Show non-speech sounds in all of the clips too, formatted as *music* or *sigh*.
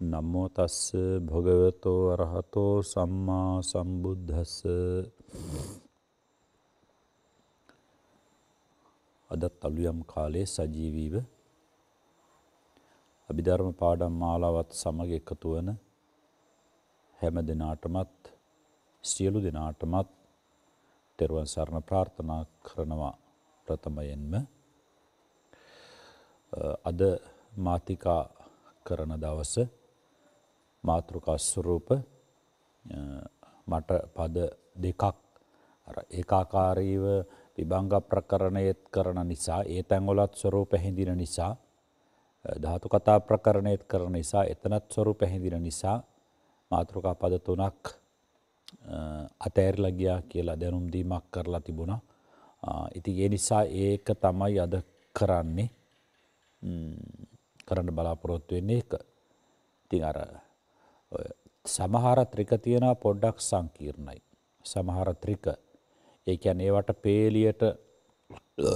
සම්බුද්ධස්ස නමෝතස්ස භගවතෝ අරහතෝ සම්මා සම්බුද්ධස්ස අදත් අලුයම් කාලේ සජීවීව අභිධර්ම පාඩම් මාලාවත් සමග එකතු වන හැම දෙනාටමත් සියලු දෙනාටමත් තෙරුවන් සරණ ප්‍රාර්ථනා කරනවා ප්‍රථමයෙන්ම. අද මාතිකා කරන දවස මාතෘකා ස්වරූප මට පද දෙකක් ඒකාකාරීව විභංග ප්‍රකරණයත් කරන නිසා ඒ තැන්වලත් ස්වරූප හැඳින නිසා ධාතු කතා ප්‍රකරණයත් කරන නිසා එතනත් ස්වරූප හැඳින නිසා මාතෘකා පද තුනක් අතෑරලා ගියා කියලා දැනුම් දීමක් කරලා තිබුණා. ඉතින් ඒ නිසා ඒක තමයි අද කරන්නේ. කරන්න බලාපොරොත්තු වෙන්නේ ඒක. ඉතින් අර සමහර ත්‍රික තියෙනවා පොඩ්ඩක් සංකීර්ණයි. සමහර ත්‍රික ඒ කියන්නේ ඒවට පේලියට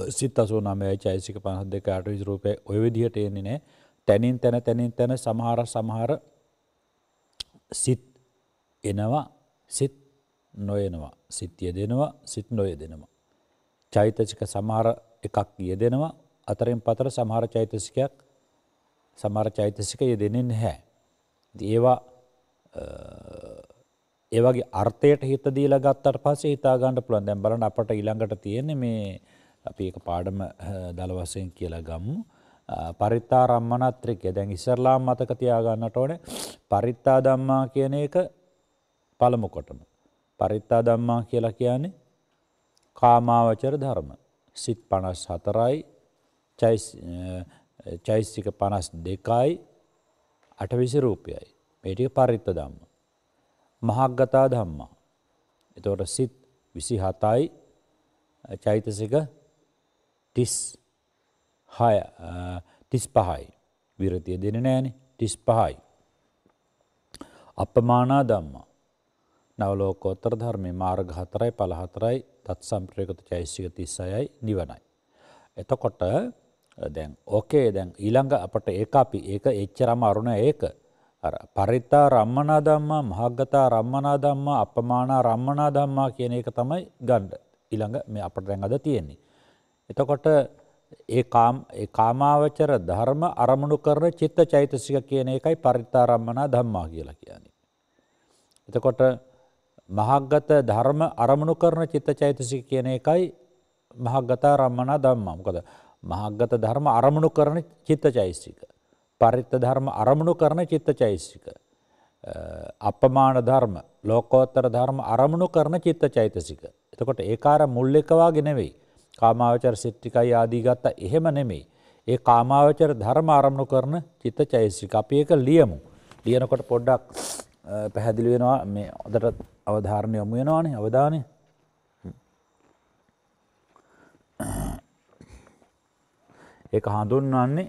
සිත් 89යි චෛසික 52 අටවිසි රූපේ ඔය විදිහට එන්නේ නැහැ. තනින් තන තනින් තන සමහර සමහර සිත් එනවා සිත් නොයනවා සිත් යෙදෙනවා සිත් නොයෙදෙනවා. චෛතසික සමහර එකක් යෙදෙනවා අතරින් පතර සමහර චෛතසිකයක් සමහර චෛතසික යෙදෙන්නේ නැහැ. ඒවා ඒවගේ අර්ථයට හිත දීලා ගත්තට පස්සේ හිතා ගන්න පුළුවන්. දැන් බලන්න අපට ඊළඟට තියෙන්නේ මේ අපි ඒක පාඩම දල වශයෙන් කියලා ගමු. පරිත්තා රම්මනත්‍රිකය දැන් ඉස්සරලාම් මතක තියාගන්නට ඕනේ පරිත්තා දම්මා කියන එක පළමු කොටම. පරිත්තා දම්මා කියලා කියන්නේ කාමාවචර ධර්ම. සිත් පනස් හතරයි චෛසික පනස් දෙකයි අටවිසි රූපයයි. මේටික පරිත්ත දම්ම. මහක්ගතා දම්මා. එතවට සිත් විසි හතයි චෛතසික තිස් හය තිස් පහයි. විරතිය දෙන නෑන තිස් පහයි. අපමානා දම්මා. නවලෝකෝත්තර ධර්මය මාර්ග හතරයි පළ හතරයි තත් සම්ප්‍රයකත චෛසික තිස්සයයි නිවනයි. එතකොට දැන් ඕකේ දැන් ඊළඟ අපට ඒ අපි ඒක එච්චරම අරුණ ඒක පරිත්තා රම්මනා දම්මා මහගතා රම්මනා දම්මා අපමානා රම්මනා දම්මා කියන එක තමයි ගණ්ඩ ඉළඟ මේ අපට දැන් අද තියෙන්නේ. එතකොට ඒ කාමාවචර ධර්ම අරමුණු කරන චිත්ත චෛතසික කියන එකයි පරිත්තාරම්මනා ධම්මා කියලා කියන්නේ. එතකොට මහග්ගත ධර්ම අරමුණු කරන චිත්ත චෛතසික කියන එකයි මහග්ගතා රම්මනා ධම්මා. මොකද මහග්ගත ධර්ම අරමුණු කරන චිත්ත චෛතසික. පරිත්ත ධර්ම අරමුණු කරන චිත්ත චෛතසික. අපමාන ධර්ම ලෝකෝත්තර ධර්ම අරමුණු කරන චිත්ත චෛතසික. එතකොට ඒකාර මුල් එක වාගේ නෙවෙයි. කාමාවචර සිට්ටිකයි ආදී ගත්ත එහෙම නෙමෙයි. ඒ කාමාවචර ධර්ම ආරම්භ කරන චිත්ත චෛසික අපි ඒක ලියමු. ලියනකොට පොඩ්ඩක් පැහැදිලි වෙනවා මේ අදට අවධාරණය යොමු වෙනවානේ අවධානය. ඒක හඳුන්වන්නේ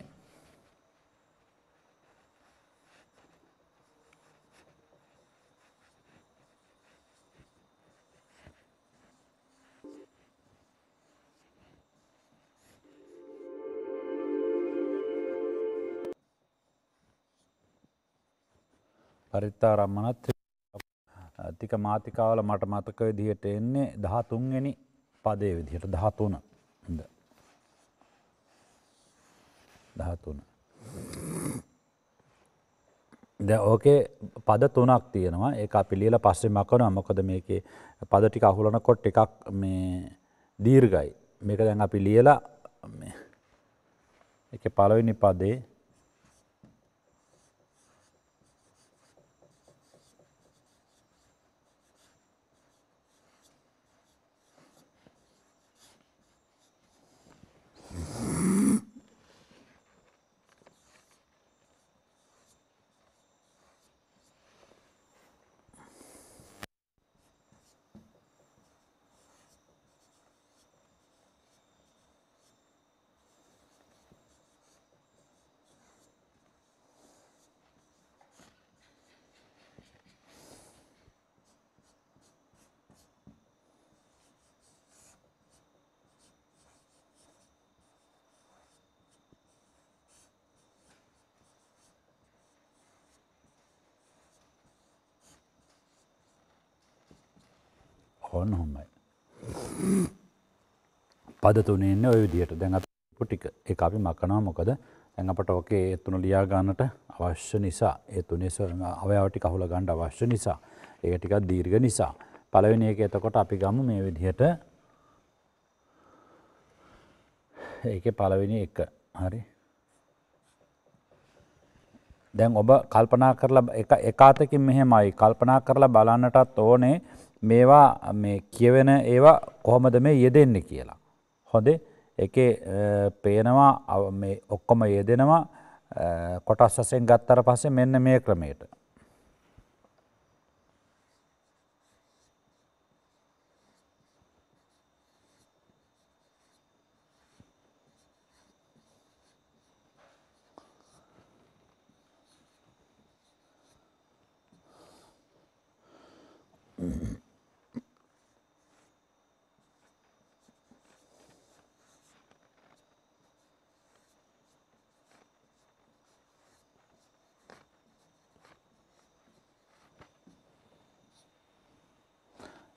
පරිත්තාරම්මනත් තික මාතිකාවල මට මතක විදිහට එන්නේ දහතුන්ගනි පදය විදිහට. දහතුන දහතුන. ද ඕකේ පද තුනක් තියෙනවා. ඒ පිළියල පස්සේ මකන මොකද මේක පද ටික අහුලන කොට් එකක් මේ දීර්ගයි මේක දැන් අපි ලියලා එක පලවෙනි පදේ හොන්න හොමයි. පද තුනන්න ඔය විදිහට. දැන් පුටික ඒ අපි මකනවා. මොකද ඇඟ අපට ඕකේ එතුන ලියා ගන්නට අවශ්‍ය නිසා ඒ තුනෙස අවයාවටි කහුල ගණ්ඩ අවශ්‍ය නිසා ඒ ටිකක් දීර්ග නිසා. පළවෙනි එක එතකොට අපි ගමු මේ විදිහට. ඒක පළවෙනි එක. හරි. දැන් ඔබ කල්පනා කරලා එක එකාතකින් මෙහෙමයි. කල්පනා කරලා බලන්නටත් ඕනේ මේවා මේ කියවෙන ඒවා කොහොමද මේ යෙදෙන්නේ කියලා. හොඳේ එකේ පේනවා ඔක්කොම යෙදෙනවා කොටස් වසෙන් ගත්තර පස්සේ මෙන්න මේ ක්‍රමයට.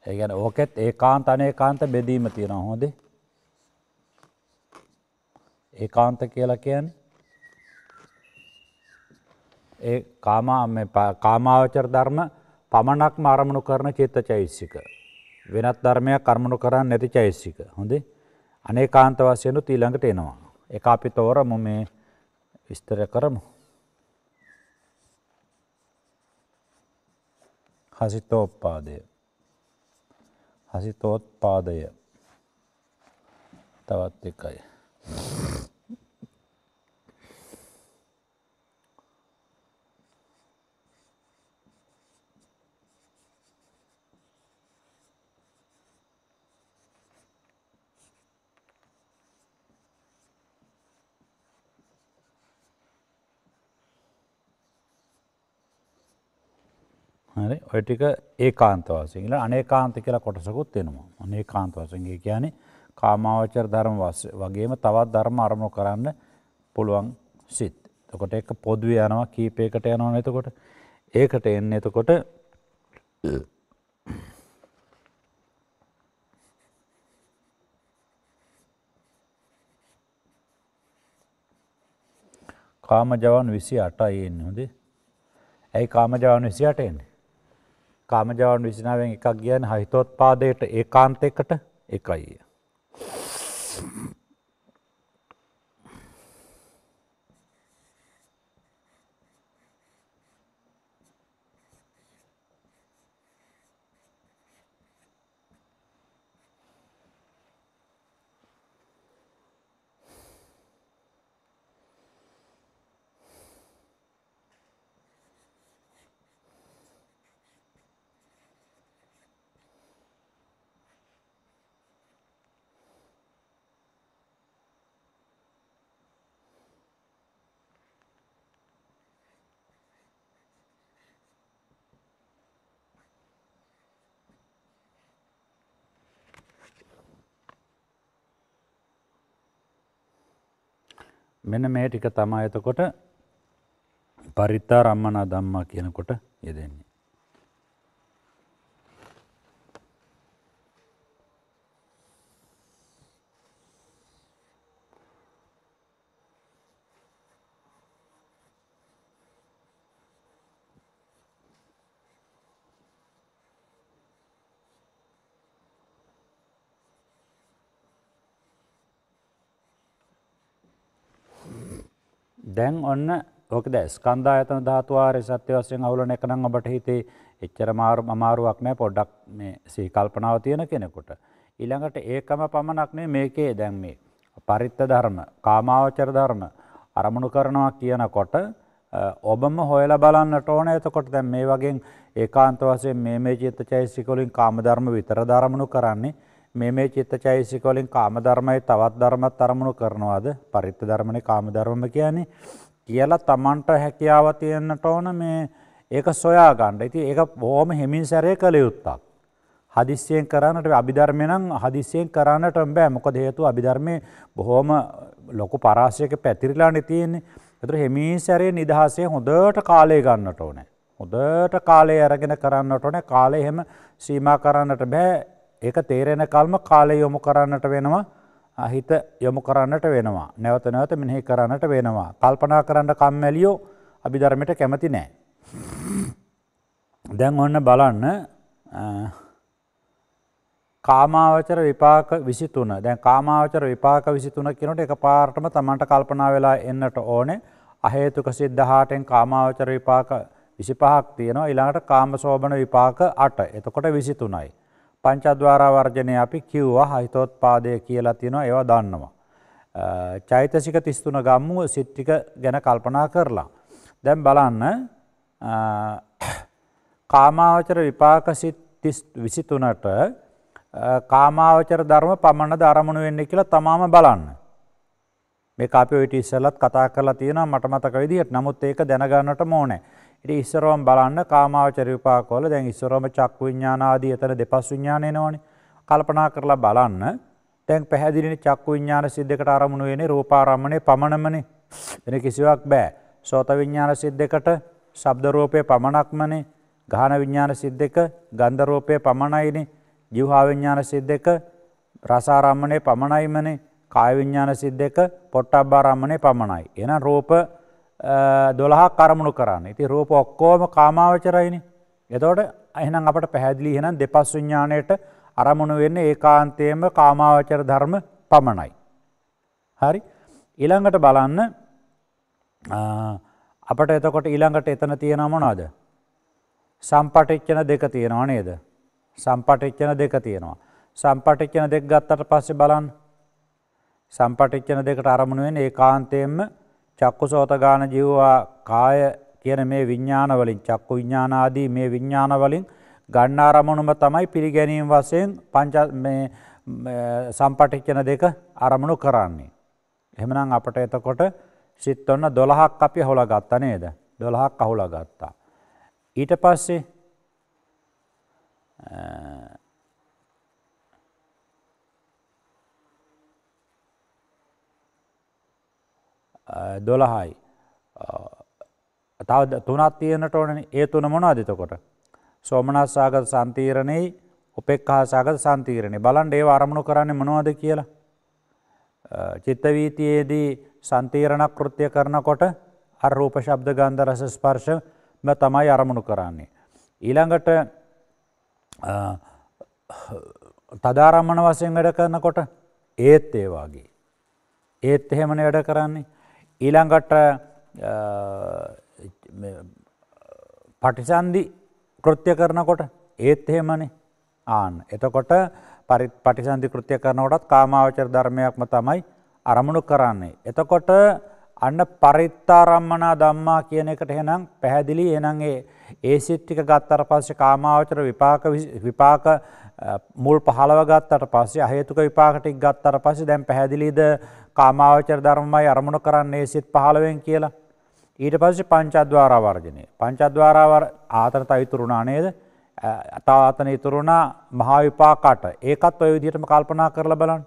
ඒගැන ඕකෙත් ඒ කාන්ත අනේ කාන්ත බෙදීම තියෙන හොදේ ඒ කාන්ත කියලා කියන්න ඒ කාමාවචර ධර්ම පමණක් මරමුණු කරන චිත්ත චෛසික. වෙනත් ධර්මයක් කර්මණු කරන්න නැති චෛසික. හොඳේ? අනේ කාන්ත වශයනු තීළඟට එනවා. එක අපි තෝරමු මේ විස්තර කරමු. හසිතෝප්පාදය. හසිතෝත්පාදය තවත් එකයි. හරි? ඔය ටික ඒ කාන්ත වසයෙන් අනේ කාන්ත කියලා කොටසකුත් වෙනවා අනේ කාන්ත වසන්ගේ කියන්නේ කාමාවචර ධර්ම වගේම තවත් ධර්ම අරමුණු කරන්න පුළුවන් සිත්. තකොට එක පොදුව යනවා කීපයකට යනවා එතකොට? ඒකට එන්න එතකොට කාමජවන් විසි අටයි එන්න හොදේ ඇයි කාමජවන් විසි අට එන්නේ? කාමජාවන් විසිනාවෙන් එකක් කියන හිතෝත්පාදයට ඒ කාන්තයකට එකයි. මෙන මේ ටික තමා එතකොට පරිත්තා රම්මනා දම්මා කියනකොට යෙදෙන්නේ. දැන් ඔන්න ඕක ද ස්කන්ධායතන ධාතුවාරය සත්‍ය වශයෙන් අවුලන එකනම් ඔබට හිතේ එච්චර මාරු අමාරුවක් නෑ පොඩ්ඩක් මේ සී කල්පනාව තියෙන කෙනෙකුට. ඊළඟට ඒකම පමණක් නේ මේකේ දැන් මේ පරිත්ත ධර්ම කාමාවචර ධර්ම අරමුණු කරනවා කියනකොට ඔබම හොයලා බලන්නට ඕන එතකොට දැන් මේ වගේ ඒකාන්ත වශයෙන් මේ මේ චිත්ත චෛතසික වලින් කාම ධර්ම විතර ධර්මණු කරන්නේ මේ මේ චිත්ත චෛසික වලින් කාම ධර්මයි තවත් ධර්මත් අරමුණු කරනවාද පරිත්ත ධර්මනේ කාම ධර්ම කියන්නේ කියලා Tamanට හැකියාව තියෙන්නට ඕන මේ ඒක සොයා ගන්න. ඉතින් ඒක බොහොම හිමින් සැරේ කළ යුත්තක්. හදිස්සියෙන් කරන්නට අභිධර්මය නම් හදිස්සියෙන් කරන්නට බෑ. මොකද හේතුව අභිධර්මයේ බොහොම ලොකු පරාසයක පැතිරිලානේ තියෙන්නේ. ඒතර හිමින් සැරේ නිදහසේ හොඳට කාලය ගන්නට ඕනේ. හොඳට කාලය අරගෙන කරන්නට ඕනේ. කාලය එහෙම සීමා කරන්නට බෑ. ඒක තේරෙන කල්ම කාලය යොමු කරන්නට වෙනවා හිත යොමු කරන්නට වෙනවා. නැවත නැවත මෙනෙහි කරන්නට වෙනවා. කල්පනා කරන්න කම්මැලියෝ අභිධර්මයට කැමති නෑ. දැන් ඔන්න බලන්න කාමාවචර විපාක විසිතුන දැන් කාමාවචර විපාක විසිතුන කියනට එක පාර්ටම තමන්ට කල්පනා වෙලා එන්නට ඕනේ අහේතුක සිද්ධහාටෙන් කාමාවචර විපාක විසිපහක් තියෙනවා ඉලාට කාම සෝභන විපාක අට එතකොට විසිතුනයි. පංචද්වාරා වර්ජනය අපි කිව්වා හිතොත් පාදය කියලා තියෙනවා ඒවා දන්නවා. චෛතසික තිස්තුන ගම්මුව සිට්ටික ගැන කල්පනා කරලා. දැම් බලන්න කාමාවචර විපාක සිත් විසිතුනට කාමාවචර ධර්ම පමණද අරමුණු වෙන්න කියලා තමාම බලන්න. මේ අපි ඔයිට ඉස්සලත් කතා කරලා තියෙනවා මට මතක විදිහට නමුත් ඒක දැනගන්නට ඕනේ. ඉතින් ඉස්සරවම බලන්න කාමාවචර විපාකවල දැන් ඉස්සරවම චක්කු විඥාන ආදී එතන දෙපස් විඥාන එනවනේ. කල්පනා කරලා බලන්න. දැන් පැහැදිලිනේ චක්කු විඥාන සිද්දකට අරමුණු වෙන්නේ රූපාරම්මනේ පමණමනේ. වෙන කිසිවක් බෑ. සෝත විඥාන සිද්දකට ශබ්ද රූපේ පමණක්මනේ. ගාහන විඥාන සිද්දක ගන්ධ රූපේ පමණයිනේ. ජීවහා විඥාන සිද්ද එක රසාරම්මණය පමණයිමනේ කාය විඥාන සිද්ද එක පොට්ටබ්බාරම්මණය පමණයි. එහෙනම් රූප 12ක් අරමුණු කරන්න. ඉතින් රූප ඔක්කොම කාමාවචරයිනේ. එතකොට එහෙනම් අපට පැහැදිලි එහෙනම් දෙපස් විඥාණයට අරමුණු වෙන්නේ ඒකාන්තයෙන්ම කාමාවචර ධර්ම පමණයි. හරි. ඊළඟට බලන්න අපට එතකොට ඊළඟට එතන තියෙන මොනවද? සම්පටිච්ඡන දෙක තියෙනවා නේද? සම්පටිච්චන දෙක තියෙනවා. සම්පටිච්චන දෙක් ගත්තට පස්සේ බලන්න. සම්පටිච්චන දෙකට අරමුණු වෙන ඒකාන්තයෙන්ම චක්කු සෝත ගාන ජීවවා කාය කියන මේ විඥාන වලින් චක්කු විඥාන ආදී මේ විඥාන වලින් ගන්න අරමුණුම තමයි පිළිගැනීම වශයෙන් පංච මේ සම්පටිච්චන දෙක අරමුණු කරන්නේ. එහෙමනම් අපට එතකොට සිත් ඔන්න 12ක් අපි අහුලා ගත්තා නේද? 12ක් අහුලා ගත්තා. ඊට පස්සේ දොළහයි. තව තුනත් තියනට ඕන ඒ තුන මොනවාද එතකොට? සෝමනස්සාගත සන්තීරණයි උපෙක්හාසාගත සන්තීරණය බලන් ඒව අරමුණු කරන්නේ මොනවද කියලා. චිත්තවීතියේදී සන්තීරණක් කෘත්‍ය කරනකොට අරූප ශබ්ද ගන්ධ රස ස්පර්ශ තමයි අරමුණු කරන්නේ. ඊළඟට තදාරම්මන වශයෙන් වැඩ කරනකොට ඒත් ඒ වගේ. ඒත් එහෙමන වැඩ කරන්නේ. ඊළඟට පටිසන්දි කෘත්‍ය කරනකොට ඒත් එහෙමනේ ආන්න. එතකොට පටිසන්ධි කෘත්‍ය කරනකොටත් කාමාවචර ධර්මයක්ම තමයි අරමුණු කරන්නේ. එතකොට අන්න පරිත්තාරම්මනා දම්මා කියන එකට එහෙනම් පැහැදිලි එහෙනම් ඒ ඒ සිත් ටික ගත්තට පස්සේ කාමාවචර විපාක විපාක මුල් පහළව ගත්තට පස්සේ අහේතුක විපාක ටික ගත්තට පස්සේ දැන් පැහැදිලිද කාමාවචර ධර්මමයි අරමුණු කරන්නේ සිත් 15න් කියලා. ඊට පස්සේ පංචද්වාරා වර්ජනය. පංචද්වාරා ආතනත ඉතුරුණා නේද? තාතන ඉතුරුණා මහා විපාකට. ඒකත් ඔය විදිහටම කල්පනා කරලා බලන්න.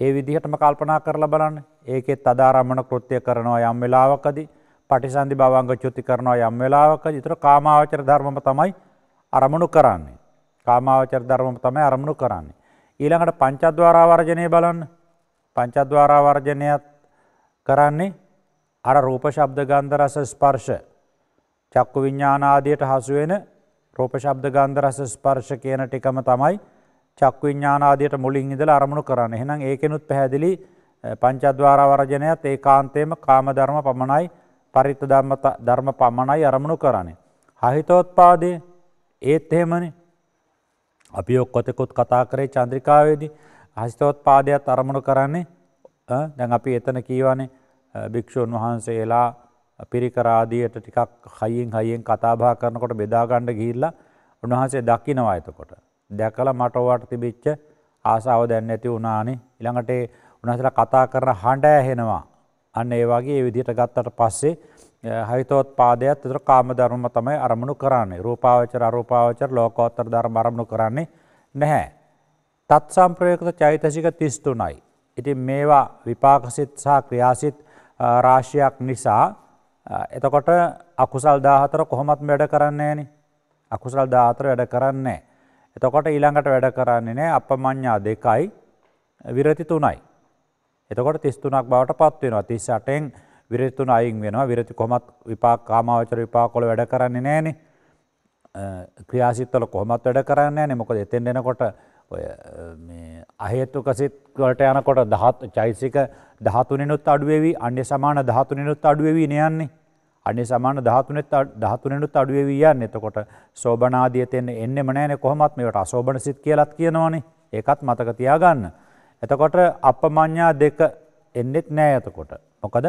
ඒ විදිහටම කල්පනා කරලා බලන්න. ඒකෙත් අදාරම්මන කෘත්‍ය කරනවා යම් වෙලාවකදී පටිසන්ධි භවංග චුති කරනවා යම් වෙලාවකදී. ඒතර කාමාවචර ධර්මම තමයි අරමුණු කරන්නේ. කාමාවචර ධර්මම තමයි අරමුණු කරන්නේ. ඊළඟට පංචද්වාරා වර්ජනය බලන්න. පංචද්වාරා වර්ජනයත් කරන්නේ අර රූප ශබ්ද ගන්ධ රස ස්පර්ශ චක්කු විඥාන ආදියට හසු වෙන රූප ශබ්ද ගන්ධ රස ස්පර්ශ කියන ටිකම තමයි චක්කු විඥාන ආදියට මුලින් ඉඳලා අරමුණු කරන්නේ. එහෙනම් ඒකෙනුත් පැහැදිලි පංචද්වාරා වර්ජනයත් ඒකාන්තයෙන්ම කාම ධර්ම පමණයි පරිත්ත ධර්ම පමණයි අරමුණු කරන්නේ. හහිතෝත්පාදය ඒත් එහෙමනේ. අපි ඔක්කොතෙකුත් කතා කරේ චන්ද්‍රිකාවේදී හසිතෝත්පාදයක් අරමුණු කරන්නේ දැන් අපි එතන කීවනේ භික්ෂූන් වහන්සේලා පිරිකරාදියට ටිකක් හයියෙන් හයියෙන් කතා බහ කරනකොට බෙදා ගන්න ගිහිල්ලා උන්වහන්සේ දකින්නවා එතකොට. දැකලා මට ඔයාට තිබිච්ච ආසාව දැන් නැති වුණානේ. ඊළඟට උන්වහන්සේලා කතා කරන හඬ ඇහෙනවා. අන්න ඒ වගේ ඒ විදිහට ගත්තට පස්සේ හයිතෝත්පාදයක් එතකොට කාම ධර්ම තමයි අරමුණු කරන්නේ. රූපාවචර අරූපාවචර ලෝකෝත්තර ධර්ම අරමුණු කරන්නේ නැහැ. තත් සම්ප්‍රයුක්ත චෛතසික 33යි. ඉතින් මේවා විපාකසිත සහ ක්‍රියාසිත රාශියක් නිසා එතකොට අකුසල් 14 කොහොමත් වැඩ කරන්නේ නැහනේ. අකුසල් 14 වැඩ කරන්නේ එතකොට ඊළඟට වැඩ කරන්නේ නෑ අපමඤ්ඤා දෙකයි විරති තුනයි. එතකොට 33ක් බවට පත් වෙනවා. 38න් විරති තුන අයින් වෙනවා. විරති කොහොමත් විපාක කාමාවචර විපාක වල වැඩ කරන්නේ නෑනේ. ක්‍රියාසිටවල කොහොමත් වැඩ කරන්නේ නෑනේ. මොකද එතෙන් එනකොට ඔය මේ අහේතුක සිත් වලට යනකොට දහත් චෛසික 13නුත් අඩු වෙවි, අන්‍ය සමාන 13නුත් අඩු වෙවි නෑන්නේ. අන්‍ය සමාන 13ත් 13නුත් අඩු වෙවි යන්නේ. එතකොට සෝබනාදී තෙන්න එන්නෙම නෑනේ කොහොමත් මේවට අසෝබන සිත් කියලාත් කියනවනේ. ඒකත් මතක තියාගන්න. එතකොට අපමඤ්ඤා දෙක එන්නෙත් නෑ එතකොට. මොකද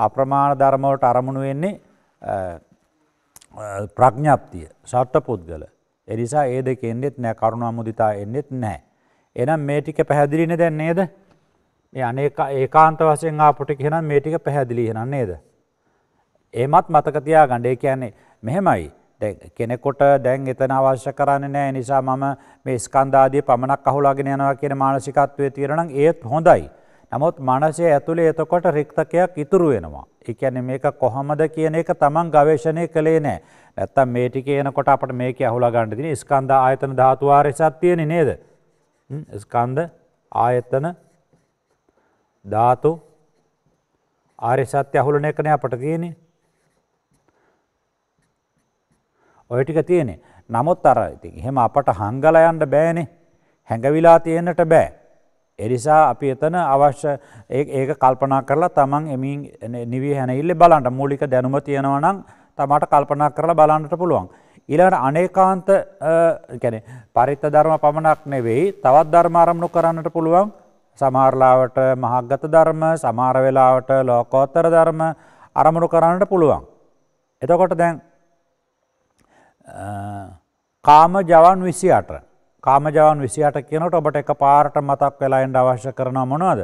අප්‍රමාණ ධර්ම වලට අරමුණු වෙන්නේ ප්‍රඥාප්තිය, සත්පුද්ගල. ඒ නිසා ඒ දෙක එන්නෙත් නෑ කරුණා මුදිතා එන්නෙත් නෑ. එහෙනම් මේ ටික පැහැදිලිනේ දැන් නේද? මේ අනේක ඒකාන්ත වශයෙන් ආපු ටික එහෙනම් මේ ටික පැහැදිලි එහෙනම් නේද? එහෙමත් මතක තියාගන්න. ඒ කියන්නේ මෙහෙමයි. දැන් කෙනෙකුට දැන් එතන අවශ්‍ය කරන්නේ නැහැ නිසා මම මේ ස්කන්ධ ආදී පමණක් අහුලාගෙන යනවා කියන මානසිකත්වයේ තියෙනවා නම් ඒත් හොඳයි. නමුත් මනසේ ඇතුලේ එතකොට රික්තකයක් ඉතුරු වෙනවා. ඒ කියන්නේ මේක කොහොමද කියන එක තමන් ගවේෂණය කළේ නැහැ. නැත්තම් මේ ටික එනකොට අපිට මේකේ අහුලා ගන්න තියෙන ස්කන්ධ ආයතන ධාතු ආරසක් තියෙන්නේ නේද? ස්කන්ධ ආයතන ධාතු ආර්ය සත්‍ය අහුලන එකනේ අපට තියෙන්නේ. ඔය ටික තියෙන්නේ. නමුත් අර ඉතින් එහෙම අපට හංගලා යන්න බෑනේ. හැඟවිලා තියෙන්නට බෑ. එරිසා අපි එතන අවශ්‍ය ඒක කල්පනා කරලා තමන් එමින් නිවී හැනඉල්ල බලන්ට මූලික දැනුම තියෙනවනම් තමට කල්පනා කරලා බලන්නට පුළුවන්. ඉලට අනේකාන්ත ගැන පරිත්ත ධර්ම පමණක් නෙවෙයි තවත් ධර්මාරමුණු කරන්නට පුළුවන් සමාරලාවට මහක්ගත ධර්ම සමාරවෙලාවට ලෝකෝත්තර ධර්ම අරමුණු කරන්නට පුළුවන්. එතකොට දැන් කාම ජවන් විසි අට. කාම ජවන් විසි අට කියනට ඔබට එක පාරට මතක් වෙලායින්ට අවශ්‍ය කරන මොනවද.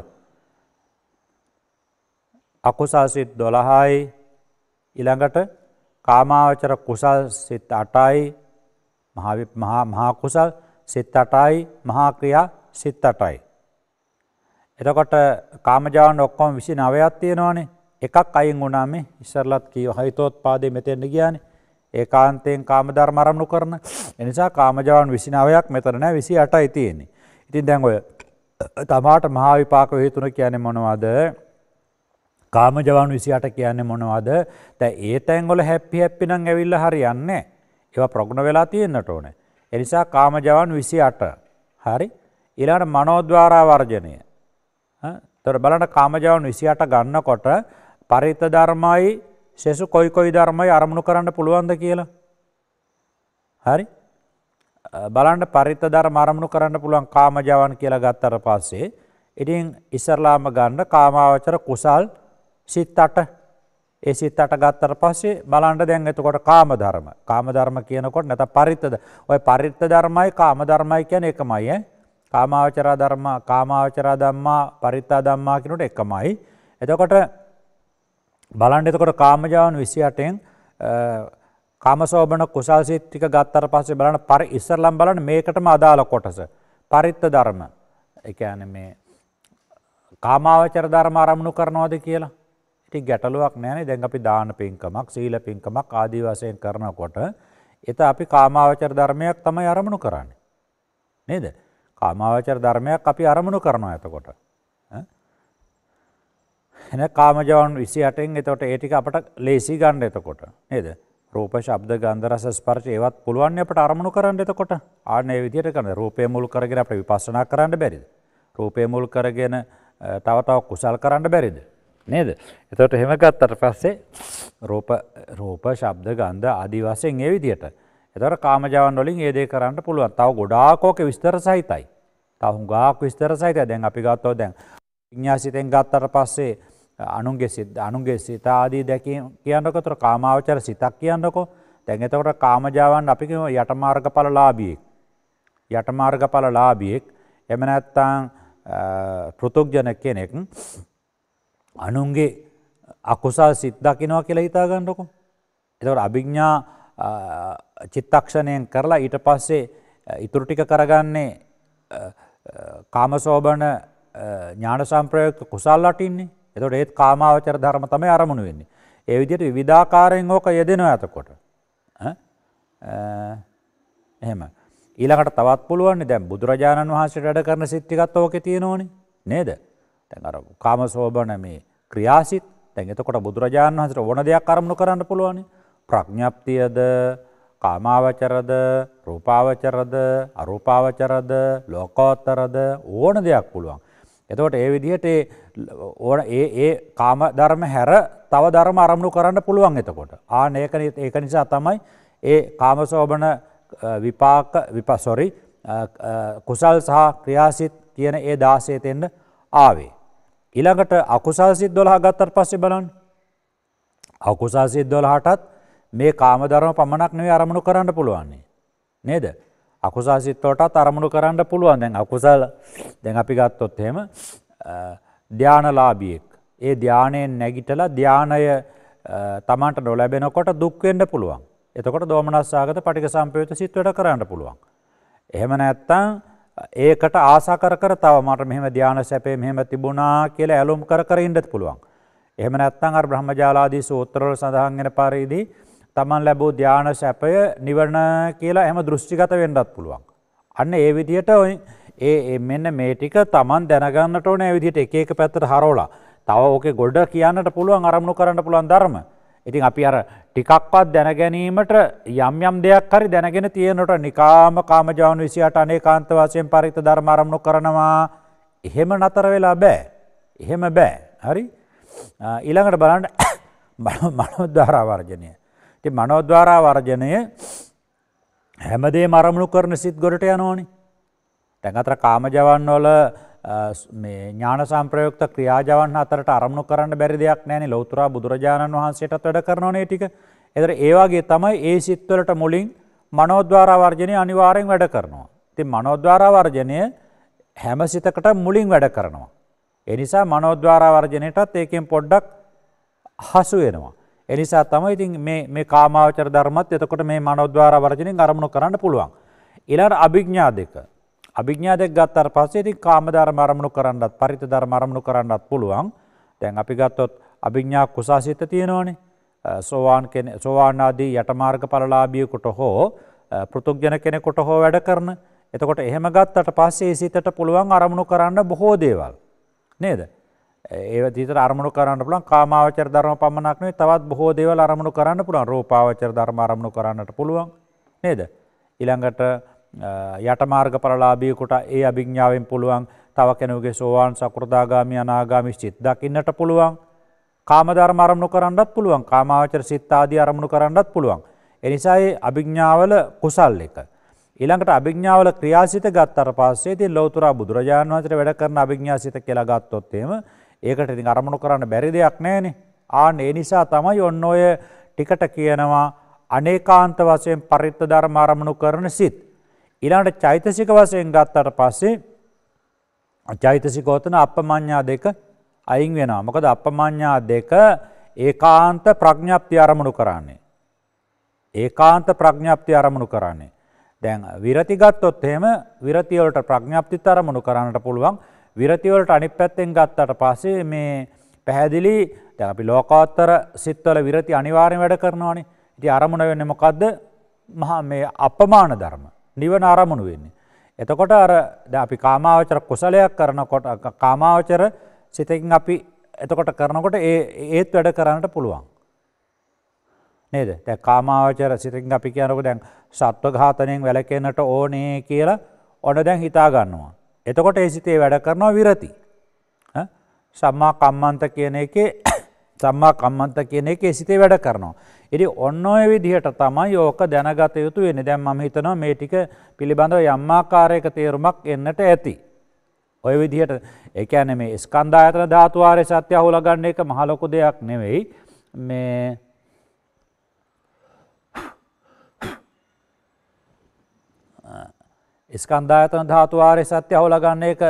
අකුසාසිත් දොළහයි ඉළඟට කාමාවචර කුසල් සිත් අටයි මහා කුසල් සිත් අටයි මහාක්‍රියා සිත් අටයි. එතකොට කාමජාවන් ඔක්කොම විසි නවයක් තියෙනවානේ එකක් අයින් වුණාමේ ඉස්සරලත් කියව හිතෝත් පාදේ මෙතෙන්ට ගියානේ ඒකාන්තයෙන් කාම ධර්ම අරමුණු කරන. එනිසා කාමජාවන් 29ක් මෙතන නෑ 28යි තියෙන්නේ. ඉතින් දැන් ඔය තමාට මහා විපාක හේතුන කියන්නේ මොනවද? කාමජවන් 28 කියන්නේ මොනවද? දැන් ඒ තැන්වල හැප්පි හැප්පි නම් ඇවිල්ලා හරියන්නේ ඒවා ප්‍රගුණ වෙලා තියෙන්නට ඕනේ. ඒ නිසා කාමජවන් 28. හරි. ඊළඟට මනෝද්වාරා වර්ජනය. හා. ඒතර බලන්න කාමජවන් 28 ගන්නකොට පරිත්ත ධර්මයි සෙසු කොයි කොයි ධර්මයි අරමුණු කරන්න පුළුවන්ද කියලා. හරි. බලන්ට පරිත්ත ධර්ම අරමුණු කරන්න පුළුවන් කාමජවන් කියලා ගත්තර පස්සේ ඉතින් ඉස්සරලාම ගන්න කාමාවචර කුසල් සිත් අට ඒ සිත් අට ගත්තර පස්සේ බලන්ට දැන් එතකොට කාම ධර්ම. කාම ධර්ම කියනකොට නැත පරිත්තද ඔය පරිත්ත ධර්මයි කාම ධර්මයි කියන එකමයි ඈ. කාමාවචර ධර්ම කාමාවචර ධම්මා පරිත්තා ධම්මා කියනට එකමයි. එතකොට බලන්න එතකොට කාමජාවන් 28න් කාමසෝබන කුසල් සිත් ටික ගත්තට පස්සේ බලන්න පරි ඉස්සරලම් බලන්න මේකටම අදාළ කොටස. පරිත්ත ධර්ම. ඒ කියන්නේ මේ කාමාවචර ධර්ම ආරමුණු කරනවද කියලා. ඉතින් ගැටලුවක් නැහැනේ. දැන් අපි දාන පින්කමක්, සීල පින්කමක් ආදී වශයෙන් කරනකොට එත අපි කාමාවචර ධර්මයක් තමයි ආරමුණු කරන්නේ. නේද? කාමාවචර ධර්මයක් අපි ආරමුණු කරනවා එතකොට. එන කාමජවන් විසි අටෙන් එතොට ඒටික අපට ලේසි ගණ්ඩ එතකොට. නේද? රූප ශබ්ද ගන්ධ රස ස්පර්ශ ඒවත් පුළුවන් අපට අරමුණු කරන්න එතකොට. ආනේ විදිහට කරන රූපය මුල් කරගෙන අපට විපස්සනා කරන්න බැරිද? රූපය මුල් කරගෙන තව තව කුසල් කරන්න බැරිද? නේද? එතකොට එහෙම ගත්තට පස්සේ රූප රූප ශබ්ද ගන්ධ ආදි වශයෙන් ඒ විදිහට. එතකොට කාමජවන් වලින් ඒ දේ කරන්න පුළුවන්. තව ගොඩාක් ඕක විස්තර සහිතයි. තව හුඟක් විස්තර සහිතයි. දැන් අපි ගත්තොත් දැන් විඤ්ඤාසිතෙන් ගත්තට පස්සේ අනුන්ගේ සිත් අනුන්ගේ සිත ආදී දැකීම කියන්නකො තොර කාමාවචර සිතක් කියන්නකො දැන් එතකොට කාමජාවන් අපි කියමු යටමාර්ගඵල ලාභියෙක්. යටමාර්ගඵල ලාභියෙක්. එහෙම නැත්නම් පෘතුග්ජන කෙනෙක් අනුන්ගේ අකුසල් සිත් දකින්නවා කියලා හිතා ගන්නකො. එතකොට අභිඥා චිත්තක්ෂණයෙන් කරලා ඊට පස්සේ ඉතුරු ටික කරගන්නේ කාමසෝබන ඥාන සම්ප්‍රයුක්ත කුසල් ලටින්නේ එතකොට ඒත් කාමාවචර ධර්ම තමයි අරමුණු වෙන්නේ. ඒ විදිහට විවිධාකාරයෙන් ඕක යෙදෙනවා එතකොට. එහෙම. ඊළඟට තවත් පුළුවන් දැන් බුදුරජාණන් වහන්සේට වැඩ කරන සිත් ටිකත් ඕකේ තියෙනවනේ නේද? දැන් අර කාමසෝබන මේ ක්‍රියාසිත දැන් එතකොට බුදුරජාණන් වහන්සේට ඕන දෙයක් අරමුණු කරන්න පුළුවන්. ප්‍රඥප්තියද කාමාවචරද රූපාවචරද අරූපාවචරද ලෝකෝත්තරද ඕන දෙයක් පුළුවන්. එතකොට ඒ විදිහට ඕන ඒ ඒ කාම ධර්ම හැර තව ධර්ම අරමුණු කරන්න පුළුවන් එතකොට. ආන ඒක ඒක නිසා තමයි ඒ කාමසෝබන විපාක විපසොරි කුසල් සහ ක්‍රියාසිත කියන ඒ 16 තෙන්න ආවේ. ඊළඟට අකුසල් සිත් 12 ගත්තට පස්සේ බලන්න. අකුසල් සිත් 12ටත් මේ කාම ධර්ම පමණක් නෙවෙයි අරමුණු කරන්න පුළුවන් නේද? අකුසල් සිත් වලටත් අරමුණු කරන්න පුළුවන්. දැන් අකුසල් දැන් අපි ගත්තොත් එහෙම ධානලාභියෙක්. ඒ ධානයෙන් නැගිටලා ධානය තමන්ට නොලැබෙනකොට දුක් වෙන්න පුළුවන්. එතකොට දෝමනස්සාගත පටික සම්පයුත සිත් වැඩ කරන්න පුළුවන්. එහෙම නැත්තම් ඒකට ආසා කර කර තව මට මෙහෙම ධානය සැපේ මෙහෙම තිබුණා කියලා ඇලුම් කර කර ඉන්නත් පුළුවන්. එහෙම නැත්තම් අර බ්‍රහ්මජාලාදී සූත්‍රවල සඳහන් වෙන පරිදි තමන් ලැබූ ධානය සැපය නිවන කියලා එහෙම දෘෂ්ටිගත වෙන්නත් පුළුවන්. අන්න ඒ විදිහට ඒ මෙන්න මේ ටික තමන් දැනගන්නට ඕනේ ඒ විදිහට එක එක පැත්තට හරවලා. තව ඕකේ ගොඩ කියන්නට පුළුවන් අරමුණු කරන්න පුළුවන් ධර්ම. ඉතින් අපි අර ටිකක්වත් දැනගැනීමට යම් යම් දෙයක් හරි දැනගෙන තියෙනට නිකාම කාමජාවන විසියට අනේකාන්ත වශයෙන් පරිත ධර්ම අරමුණු කරනවා එහෙම නතර වෙලා බෑ. එහෙම බෑ. හරි? ඊළඟට බලන්න *coughs* මනෝද්වාර වර්ජනය. ඉතින් මනෝද්වාර වර්ජනය හැමදේම අරමුණු කරන සිත් ගොඩට යනෝනේ. දැන් අතර කාමජවන් වල මේ ඥාන සම්ප්‍රයුක්ත ක්‍රියාජවන් අතරට අරමුණු කරන්න බැරි දෙයක් නැහැනේ ලෞතර බුදුරජාණන් වහන්සේටත් වැඩ කරනෝනේ ටික. ඒතර ඒ වගේ තමයි ඒ සිත්වලට මුලින් මනෝද්වාර වර්ජනය අනිවාර්යෙන් වැඩ කරනවා. ඉතින් මනෝද්වාර වර්ජනය හැම සිතකට මුලින් වැඩ කරනවා. ඒ නිසා මනෝද්වාර වර්ජනයටත් ඒකෙන් පොඩ්ඩක් හසු වෙනවා. ඒ නිසා තමයි ඉතින් මේ මේ කාමාවචර ධර්මත් එතකොට මේ මනෝද්වාර වර්ජනයෙන් අරමුණු කරන්න පුළුවන්. ඊළඟ අභිඥා දෙක අභිඥා දෙක ගත්තාට පස්සේ ඉතින් කාම ධර්ම අරමුණු කරන්නත් පරිත ධර්ම අරමුණු කරන්නත් පුළුවන්. දැන් අපි ගත්තොත් අභිඥා කුසාසිත තියෙනවනේ. සෝවාන් කෙනෙක් සෝවාන් ආදී යටමාර්ගඵලලාභියෙකුට හෝ පෘතුග්ජන කෙනෙකුට හෝ වැඩ කරන. එතකොට එහෙම ගත්තට පස්සේ ඒ සිතට පුළුවන් අරමුණු කරන්න බොහෝ දේවල්. නේද? ඒ විදිහට අරමුණු කරන්න පුළුවන් කාමාවචර ධර්ම පමණක් නෙවෙයි තවත් බොහෝ දේවල් අරමුණු කරන්න පුළුවන්. රූපාවචර ධර්ම අරමුණු කරන්නට පුළුවන්. නේද? ඊළඟට යටමාර්ගඵලලාභියෙකුට ඒ අභිඥාවෙන් පුළුවන් තව කෙනෙකුගේ සෝවාන් සකෘදාගාමි අනාගාමි සිත් දකින්නට පුළුවන්. කාම ධර්ම අරමුණු කරන්නත් පුළුවන්. කාමාවචර සිත් ආදී අරමුණු කරන්නත් පුළුවන්. ඒ නිසා ඒ අභිඥාවල කුසල් එක. ඊළඟට අභිඥාවල ක්‍රියාසිත ගත්තට පස්සේ ඉතින් ලෞතර බුදුරජාණන් වහන්සේට වැඩ කරන අභිඥාසිත කියලා ගත්තොත් එහෙම ඒකට ඉතින් අරමුණු කරන්න බැරි දෙයක් නැහැනේ. ආන් ඒ නිසා තමයි ඔන්න ඔය ටිකට කියනවා අනේකාන්ත වශයෙන් පරිත්ත ධර්ම අරමුණු කරන සිත්. ඊළඟට චෛතසික වශයෙන් ගත්තට පස්සේ චෛතසිකෝතන අපමඤ්ඤා දෙක අයින් වෙනවා. මොකද අපමඤ්ඤා දෙක ඒකාන්ත ප්‍රඥප්ති අරමුණු කරන්නේ. ඒකාන්ත ප්‍රඥප්ති අරමුණු කරන්නේ. දැන් විරති ගත්තොත් එහෙම විරතිය වලට ප්‍රඥප්තිත් අරමුණු කරන්නට පුළුවන්. විරතිය වලට අනිත් පැත්තෙන් ගත්තට පස්සේ මේ පැහැදිලි දැන් අපි ලෝකෝත්තර සිත්වල විරති අනිවාර්යෙන් වැඩ කරනවානේ. ඉතින් අරමුණ වෙන්නේ මොකද්ද? මහා මේ අපමාන ධර්ම. නිවන අරමුණු වෙන්නේ. එතකොට අර අපි කාමාවචර කුසලයක් කරනකොට කාමාවචර සිතකින් අපි එතකොට කරනකොට ඒ ඒත් වැඩ කරන්නට පුළුවන්. නේද? දැන් කාමාවචර සිතකින් අපි කියනකොට දැන් සත්ව ඝාතනයෙන් වැළකෙන්නට ඕනේ කියලා ඔන්න දැන් හිතා ගන්නවා. එතකොට ඒ සිතේ වැඩ කරනවා විරති. සම්මා කම්මන්ත කියන එකේ *coughs* සම්මා කම්මන්ත කියන එකේ සිතේ වැඩ කරනවා. ඉතින් ඔන්න ඔය විදිහට තමයි ඕක දැනගත යුතු වෙන්නේ. දැන් මම හිතනවා මේ ටික පිළිබඳව යම් ආකාරයක තේරුමක් එන්නට ඇති. ඔය විදිහට ඒ කියන්නේ මේ ස්කන්ධ ආයතන ධාතු ආර්ය සත්‍ය අහුලා ගන්න එක මහ ලොකු දෙයක් නෙවෙයි. මේ ස්කන්ධායතන ධාතු ආර්ය සත්‍ය අහුලා ගන්න එක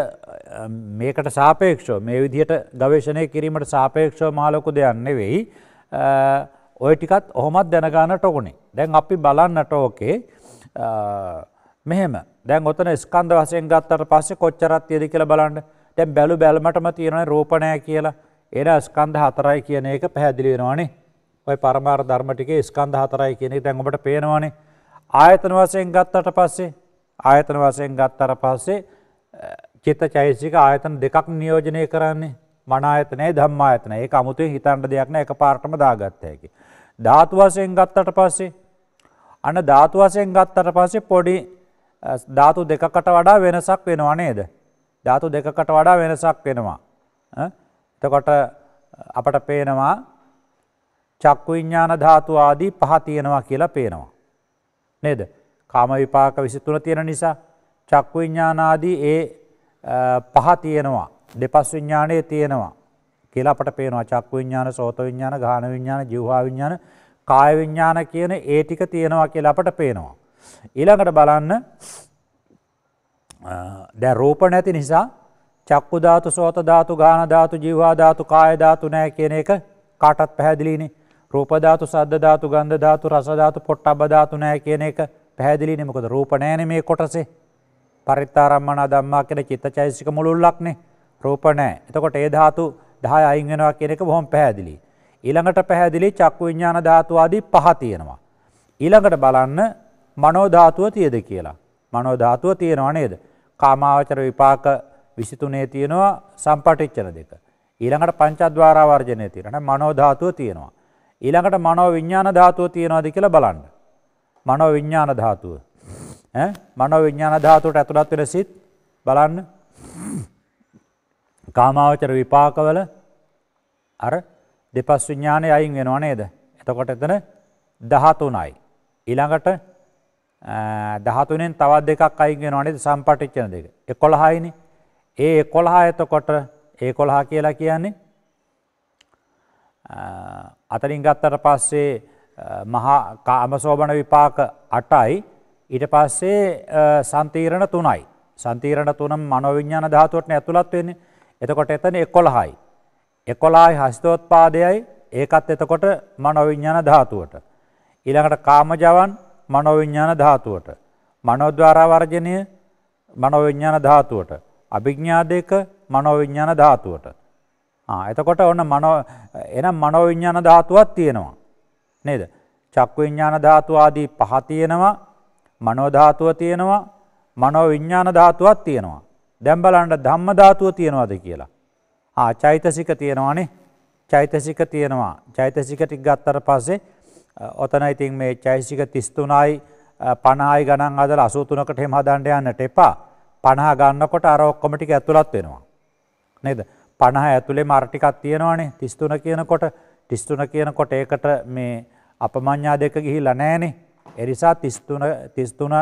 මේකට සාපේක්ෂව මේ විදිහට ගවේෂණය කිරීමට සාපේක්ෂව මහ ලොකු දෙයක් නෙවෙයි. ඔය ටිකත් ඔහොමත් දැනගන්නට ඕනේ. දැන් අපි බලන්නට ඕකේ මෙහෙම. දැන් ඔතන ස්කන්ධ වශයෙන් ගත්තට පස්සේ කොච්චරක් තියෙද කියලා බලන්න. දැන් බැලු බැලමටම තියෙනනේ රූපණය කියලා. එන ස්කන්ධ හතරයි කියන එක පැහැදිලි වෙනවනේ. ඔය පරමාර්ථ ධර්ම ටිකේ ස්කන්ධ හතරයි කියන එක දැන් ඔබට පේනවනේ. ආයතන වශයෙන් ගත්තට පස්සේ ආයතන වසයෙන් ගත්තර පස්සේ චිත්ත චෛසික ආයතන දෙකක් නියෝජනය කරන්නේ මනායතනය ධම්ම ආයතන ඒ අමුතුවෙන් හිතන්ට දෙයක්න එක පාර්ටම දාගත්ත හැකි. ධාතු වසයෙන් ගත්තට පස්සේ අන ධාතු වසයෙන් ගත්තට පස්සේ පොඩි ධාතු දෙකකට වඩා වෙනසක් වෙනවා නේද. ධාතු දෙකකට වඩා වෙනසක් වෙනවා. එතකොට අපට පේනවා චක්කු විඤ්ඥාන ධාතු ආදී පහ තියෙනවා කියලා පේනවා. නේද. කාම විපාක විසිතුන තියෙන නිසා චක්කු විඤ්ඥානාදී ඒ පහ තියෙනවා. දෙපස් විඤ්ඥානය තියෙනවා කියලා අපට පේනවා. චක්කු විඤ්ඥාන සෝත විඤ්ඥාන ගාන විඤ්ඥාන ජිවහා විඤ්ඥාන කාය විඤ්ඥාන කියන ඒ ටික තියෙනවා කියලා අපට පේනවා. ඊළඟට බලන්න දැ රූප නැති නිසා චක්කු ධාතු සෝත ධාතු ගාන ධාතු ජීවා ධාතු කාය ධාතු නෑ කියන එක කාටත් පැහැදිලිනි. රූපධාතු සද්ධ ධාතු ගන්ධ ධාතු රසධාතු පොට්ටබ ධාතු නෑ කියන එක පැහැදිලිනි මොකද රූප නෑන මේ කොටසේ පරිත්තාරම්මන දම්මා කෙන චිත්ත චෛසික මුළුල්ලක්නේ රූප නෑ එතකොට ඒ ධාතු දහය අයිංගෙනවා කියන එක බොහොම පැහැදිලි. ඊළඟට පැහැදිලි චක්කු විඤ්ඥාන ධාතුවාදී පහ තියෙනවා. ඊළඟට බලන්න මනෝධාතුව තියද කියලා. මනෝධාතුව තියෙනවා නේද. කාමාවචර විපාක විසිතුනේ තියෙනවා සම්පටිච්චන දෙක. ඊළඟට පංචද්වාරා වර්ජනය තියෙන මනෝධාතුව තියෙනවා. ඊළඟට මනෝ විඤ්ඥාන ධාතුව තියෙනවාද කියලා බලන්න. මනෝ විඤ්ඥාන ධාතුව. මනෝ විඤ්ඥාන ධාතුවට ඇතුළත් වෙන සිත් බලන්න කාමාවචර විපාකවල අර දෙපස් විඤ්ඥානය අයින් වෙනවා නේද. එතකොට එතන දහතුනයි. ඊළඟට දහතුනෙන් තවත් දෙකක් අයිගෙන අනෙද සම්පටිච්චන දෙක. එකොළහයිනි ඒ එකොළහා එතකොට ඒ කොළහා කියලා කියන්නේ අතරින් ගත්තට පස්සේ මහා කාමසෝබන විපාක අටයි ඊට පස්සේ සන්තීරණ තුනයි. සන්තීරණ තුනම් මනොවිඤ්ඥාන ධාතුවටන ඇතුළත් වෙන්නේ එතකොට එතන එකොළහයි. එකොලායි හස්තෝත්පාදයයි ඒකත් එතකොට මනොවිඤ්ඥාන ධාතුවට. ඊළඟට කාමජවන් මනොවිඤ්ඥාන ධාතුවට. මනෝද්වාරා වර්ජනය මනොවිඤ්ඥාන ධාතුවට. අභිග්ඥා දෙක මනෝවිඤ්ඥාන ධාතුවට. එතකොට ඔන්න මනෝ එනම් මනෝවිඤ්ඥාන ධාතුවත් තියෙනවා. නේද. චක්ව විඤ්ඥාන ධාතු ආදී පහතියෙනවා මනෝධාතුව තියෙනවා මනෝ විඤ්ඥාන ධාතුවත් තියෙනවා. දැම්බලන්ට ධම්ම ධාතුව තියෙනවාද කියලා. ආ චෛතසික තියෙනවානේ චෛතසික තියෙනවා චෛතසික ටික් ගත්තර පස්සේ ඔතන ඉතින් මේ චෛසික තිස්තුනයි පණහයි ගණන් අදල අසූතුනකට හෙම හදන්ඩ යන්නට එපා පණහා ගන්නකොට අර ඔක්කොමටික ඇතුළත් වෙනවා. නේද පණහ ඇතුළේ මර්ටිකත් තියෙනවානේ තිස්තුන කියනකොට තිස්තුන කියනකොට ඒකට මේ අපමං්ඥා දෙක ගිහිල්ල නෑනේ එරිසා තිස්තුන තිස්තුන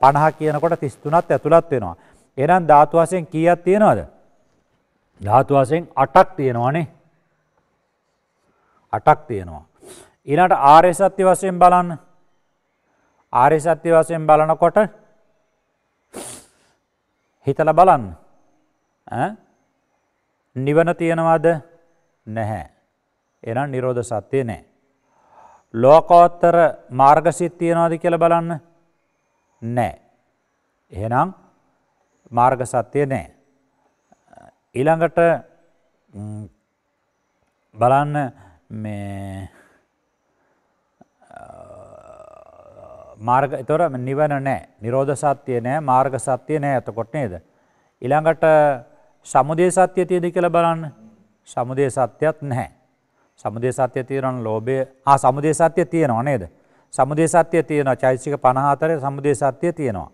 පණහ කියනකොට තිස්තුනත් ඇතුළත් වෙනවා. එනම් ධාතු වසයෙන් කියත් තියෙනවද. ධාතු වසයෙන් අටක් තියෙනවානේ අටක් තියෙනවා. ඊනට ආර්ය සත්‍ය වසයෙන් බලන්න ආර්ය සත්‍ය වසයෙන් බලනකොට හිතල බලන්න නිවන තියෙනවාද නැහැ. එනම් නිරෝධ සත්‍යය නෑ. ලෝකෝත්තර මාර්ගසිත් තියෙනවාද කියල බලන්න නෑ. එහෙනම් මාර්ග සත්‍යය නෑ. ඊළඟට බලන්න මේ මාර්ග තොර නිවන නෑ නිරෝධ සත්‍යය නෑ මාර්ග සත්‍යය නෑ ඇතකොට නේද. ඉළඟට සමුදේ සත්‍යය තියද කියල බලන්න සමුදේ සත්‍යයක් නැහැ. සමුදේ සත්‍යය තියෙනන ලෝබය ආ සමුදේ සත්‍යය තියෙනවා නේද. සමුදේ සත්‍යය තියෙන චෛසික පණහාතරය සමුදේ සත්‍යය තියෙනවා.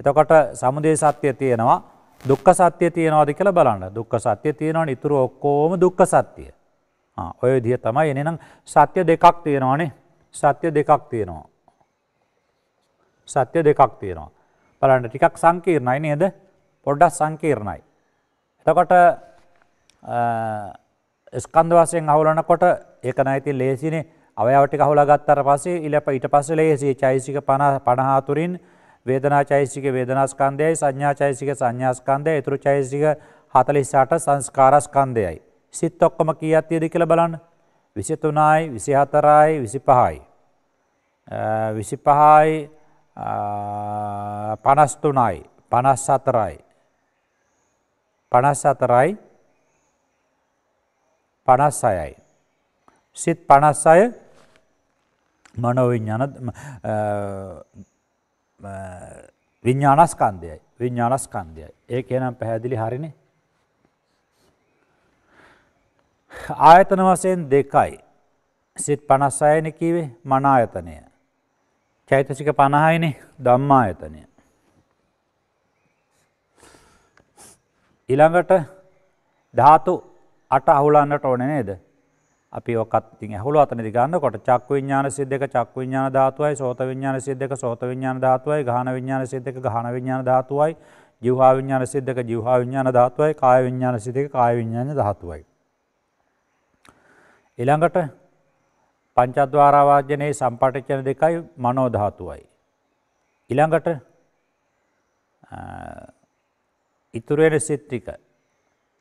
එතකොට සමුදේ සත්‍යය තියෙනවා දුක්ක සත්‍යය තියෙනවාද කියල බලන්න දුක්ක සත්‍යය තියෙනවා ඉතුරු ඔක්කෝම දුක්ක සත්‍යය. ඔය දිය තමයි එනනම් සත්‍ය දෙකක් තියෙනවානේ සත්‍ය දෙකක් තියෙනවා. සත්‍ය දෙකක් තියෙනවා. බලන්න ටිකක් සංකීර්ණයි නේද පොඩ්ඩක් සංකීර්ණයි. එතකොට ස්කන්ද වසයෙන් අවුලනකොට ඒක නයිති ලේසිනේ අවයවට හුල ගත්තර පසේ ඉලප ඉට පස ලේසි චෛසික පන පණහාතුරින් වේදනා චෛසික වේදනාස්කන්දයයි සංඥා චෛසික සංඥාස්කන්දය ඉතුරු චෛසික හතලිස්සාට සංස්කාරස්කන්දයයි. සිත් ඔක්කොම කිය අත්තියද කියල බලන්න විසි තුනායි විසි හතරයි විසි පහයි. විසි පහයි පනස්තුනයි පනස් සතරයි පනස් අතරයි පනස් අයයි. සිත් පනස් අය මනොවිඤ්ඥාන විඤ්ඥානස්කන්දයයි විඤ්ඥානස්කන්දයයි ඒ කියනම් පැහැදිලි හරිනේ? ආයතන වසයෙන් දෙකයි. සිත් පනස් අයන කිවේ මනායතනය චෛතසික පණහයිනේ දම්මායතනය ඉළඟට ධාතු අට අහුලන්නට ඕන නේද? අපි ඔකත් හුල අතනති ගන්න කොට චක් විඥාන සිද්ධක චක් විඥාන ධාතුවයි සෝත විඥාන සිද්ධක සෝත විඥාන ධාතුවයි ගහන විඥාන සිද්ධක ගහන විඥාන ධාතුවයි ජිවහා විඥාන සිද්ධක ජිවහා විඥාන ධාතුවයි කාය විඥාන සිද්ධක කාය විඥාන ධාතුවයි. ඊළඟට පංචද්වාරාවාජනයේ සම්පටිච්චන දෙකයි මනෝධාතුවයි. ඉළඟට ඉතුරෙන සිත්තික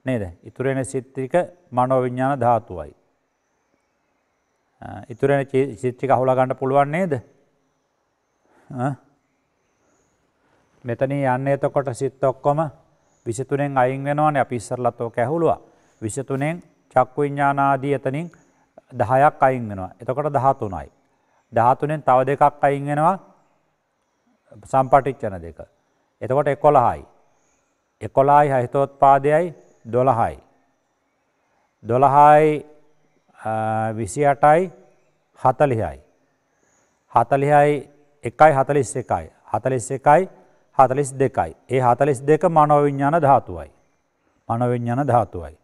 නේද ඉතුරෙන සිත්තික මනෝවිඤ්ඥාන ධාතුවයි. ඉතුරෙන සිත්්‍රික අහුලා ගන්න පුළුවන් නේද මෙතන යන්න එතකොට සිත් ඔක්කොම විසිතුනෙන් අයින් වෙනවාන අප ඉස්සරලත්තෝ කැහුළුව විසිතුනෙන් චක්කු විඤ්ඥානාදී එතනින් දහයක් අයින් වෙනවා. එතකොට දහතුනයි. දහතුනෙන් තව දෙකක් අයින් වෙනවා සම්පටිච්චන දෙක. එතකොට එකොළහයි. එකොලායි හහිතෝත්පාදයයි දොළහයි. දොළහයි විසි අටයි හතලිහයි. හතලිහයි එකයි හතලිස් එකයි. හතලිස් එකයි හතලිස් දෙකයි. ඒ හතලිස් දෙක මනෝවිඤ්ඥාන ධාතුවයි. මනොවිඤ්ඥාන ධාතුවයි.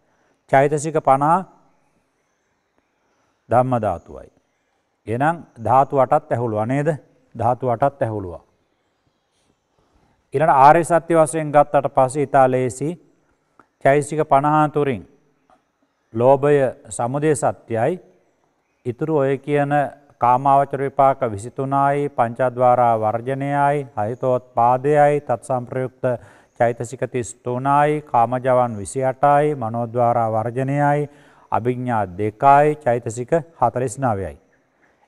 චෛතසික පනා ධම්ම ධාතුවයි. එනම් ධාතු අටත් ඇහුළු අනේද ධාතු අටත් ඇහුළුව. ඉළට ආර්ය සත්‍ය වසයෙන් ගත්තට පස ඉතා ලේසි චෛසික පණහාතුරින් ලෝභය සමුදය සත්‍යයි ඉතුරු ඔය කියන කාමාවචර විපාක විසිතුනායි පංචද්වාරා වර්ජනයයි හහිතෝත් පාදයයි තත් සම්ප්‍රයුක්ත චෛතසික තිස්තුනායි කාමජවන් විසි අටයි මනෝද්වාරා වර්ජනයයි අභිඥ්ඥා දෙකායි චෛතසික හතලිස් නාවයයි.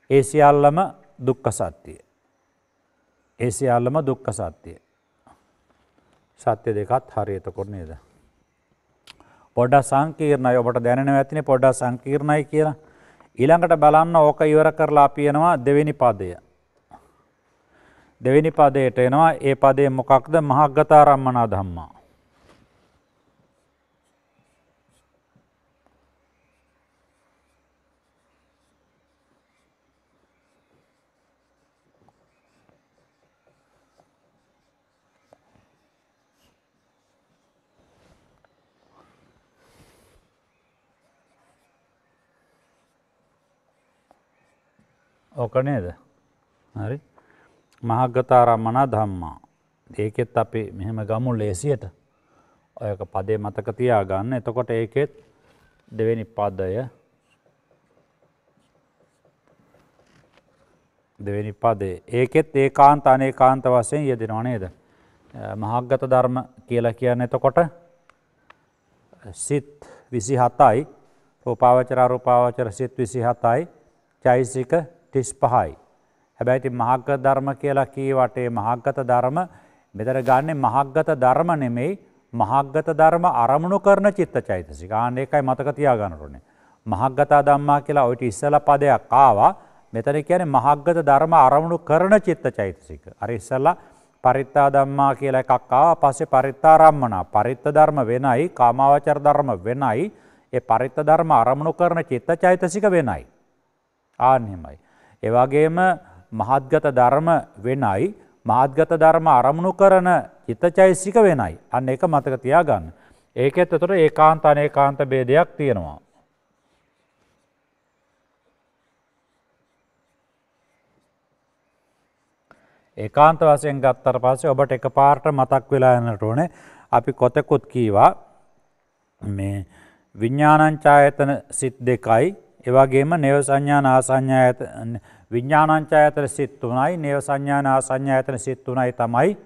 ඒ සියල්ලම දුක්ක සත්‍යය. ඒ සියල්ලම දුක්ක සත්‍යය. සත්‍ය දෙකත් හරියට කොරනේද. පොඩ සංකීර්ණය ඔබට දැනෙන ඇතින පොඩ සංකීර්ණයි කියලා ඊළඟට බලන්න ඕක ඉවර කරලා පියනවා දෙවෙනි පදය. දෙවෙනි පදයට එනවා ඒ පදේ මොකක්ද මහක්ගතාරම්මනා දම්මා. ඕක නේද? හරි. මහගතාරම්මනා ධම්මා. ඒකෙත් අපි මෙහෙම ගමු ලේසියට. ඔයක පදේ මතක තියා ගන්න එතකොට ඒකෙත් දෙවෙනි පදය. දෙවෙනි පදේ. ඒකෙත් ඒ කාන්ත අනේ කාන්ත වසයෙන් යෙදෙනවා නේද? මහක්ගත ධර්ම කියලා කියන්න එතකොට සිත් විසි හතයි රූපාවචර රූපාවචර සිත් විසි හතයි චෛසික තිස් පහයි. හැබැයිති මහක්ග ධර්ම කියලා කීවටේ මහක්ගත ධර්ම මෙතර ගන්නේ මහක්ගත ධර්ම නෙමෙයි මහක්ගත ධර්ම අරමුණු කරන චිත්ත චෛතසික ආන්න එකයි මතක තියාගන්නරුනේ. මහක්ගතා දම්මා කියලා ඔයිට ඉස්සල පදයක් ආවා මෙතන කියන්නේ මහක්ගත ධර්ම අරමුණු කරන චිත්ත චෛතසික. අර ඉස්සල්ලා පරිත්තා දම්මා කියලා එකක් ආවා පස්සේ පරිත්තාරම්මනා පරිත්ත ධර්ම වෙනයි කාමාවචර ධර්ම වෙනයි ඒ පරිත්ත ධර්ම අරමුණු කරන චිත්ත චෛතසික වෙනයි. ආන්හෙමයි. ඒවාගේම මහත්ගත ධර්ම වෙනයි මාත්ගත ධර්ම අරමුණු කරන චිතචෛසික වෙනයි අන්න එක මතක තියාගන්න. ඒකෙත් එතොට ඒ කාන්ත අනේ කාන්ත බේදයක් තියෙනවා. ඒකාන්ත වසයෙන් ගත්තර පස්සේ ඔබට එක පාර්ට මතක් වෙලා යන්නට ඕනේ අපි කොතෙකුත් කීවා මේ විඤ්ඥානංචායතන සිත් දෙකයි ඒවගේම නව සංඥාන ආසංඥායත විඤ්ඥානංචායතන සිත් තුනයි නව සංඥාන ආසංඥායතන සිත් තුනයි තමයි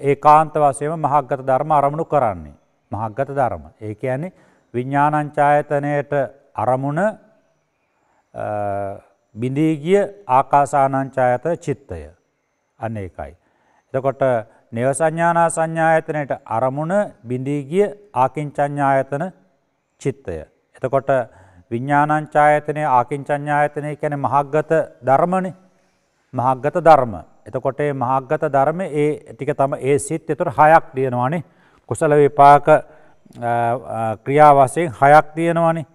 ඒ කාන්ත වසයම මහක්ගත ධර්ම අරමුණු කරන්නේ. මහක්ගත ධර්ම. ඒ ඇන්නේ විඤ්ඥානංචායතනයට අරමුණ බිඳීගිය ආකාසානංචායත චිත්තය අන්න ඒකයි. එතකොට නව සංඥානා සංඥායතනයට අරමුණ බිඳීගිය ආකින්චඥායතන චිත්තය. එතකොට විඤ්ඥානංචායතනය ආකින්චඥායතනය කැන මහක්ගත ධර්මණ මහක්ගත ධර්ම. එතකොට මහක්ගත ධර්ම ඒ ටික තම ඒ සිත් එතුර හයක් තියෙනවානේ කුසල විපාක ක්‍රියා වසයෙන් හයක් තියෙනවානේ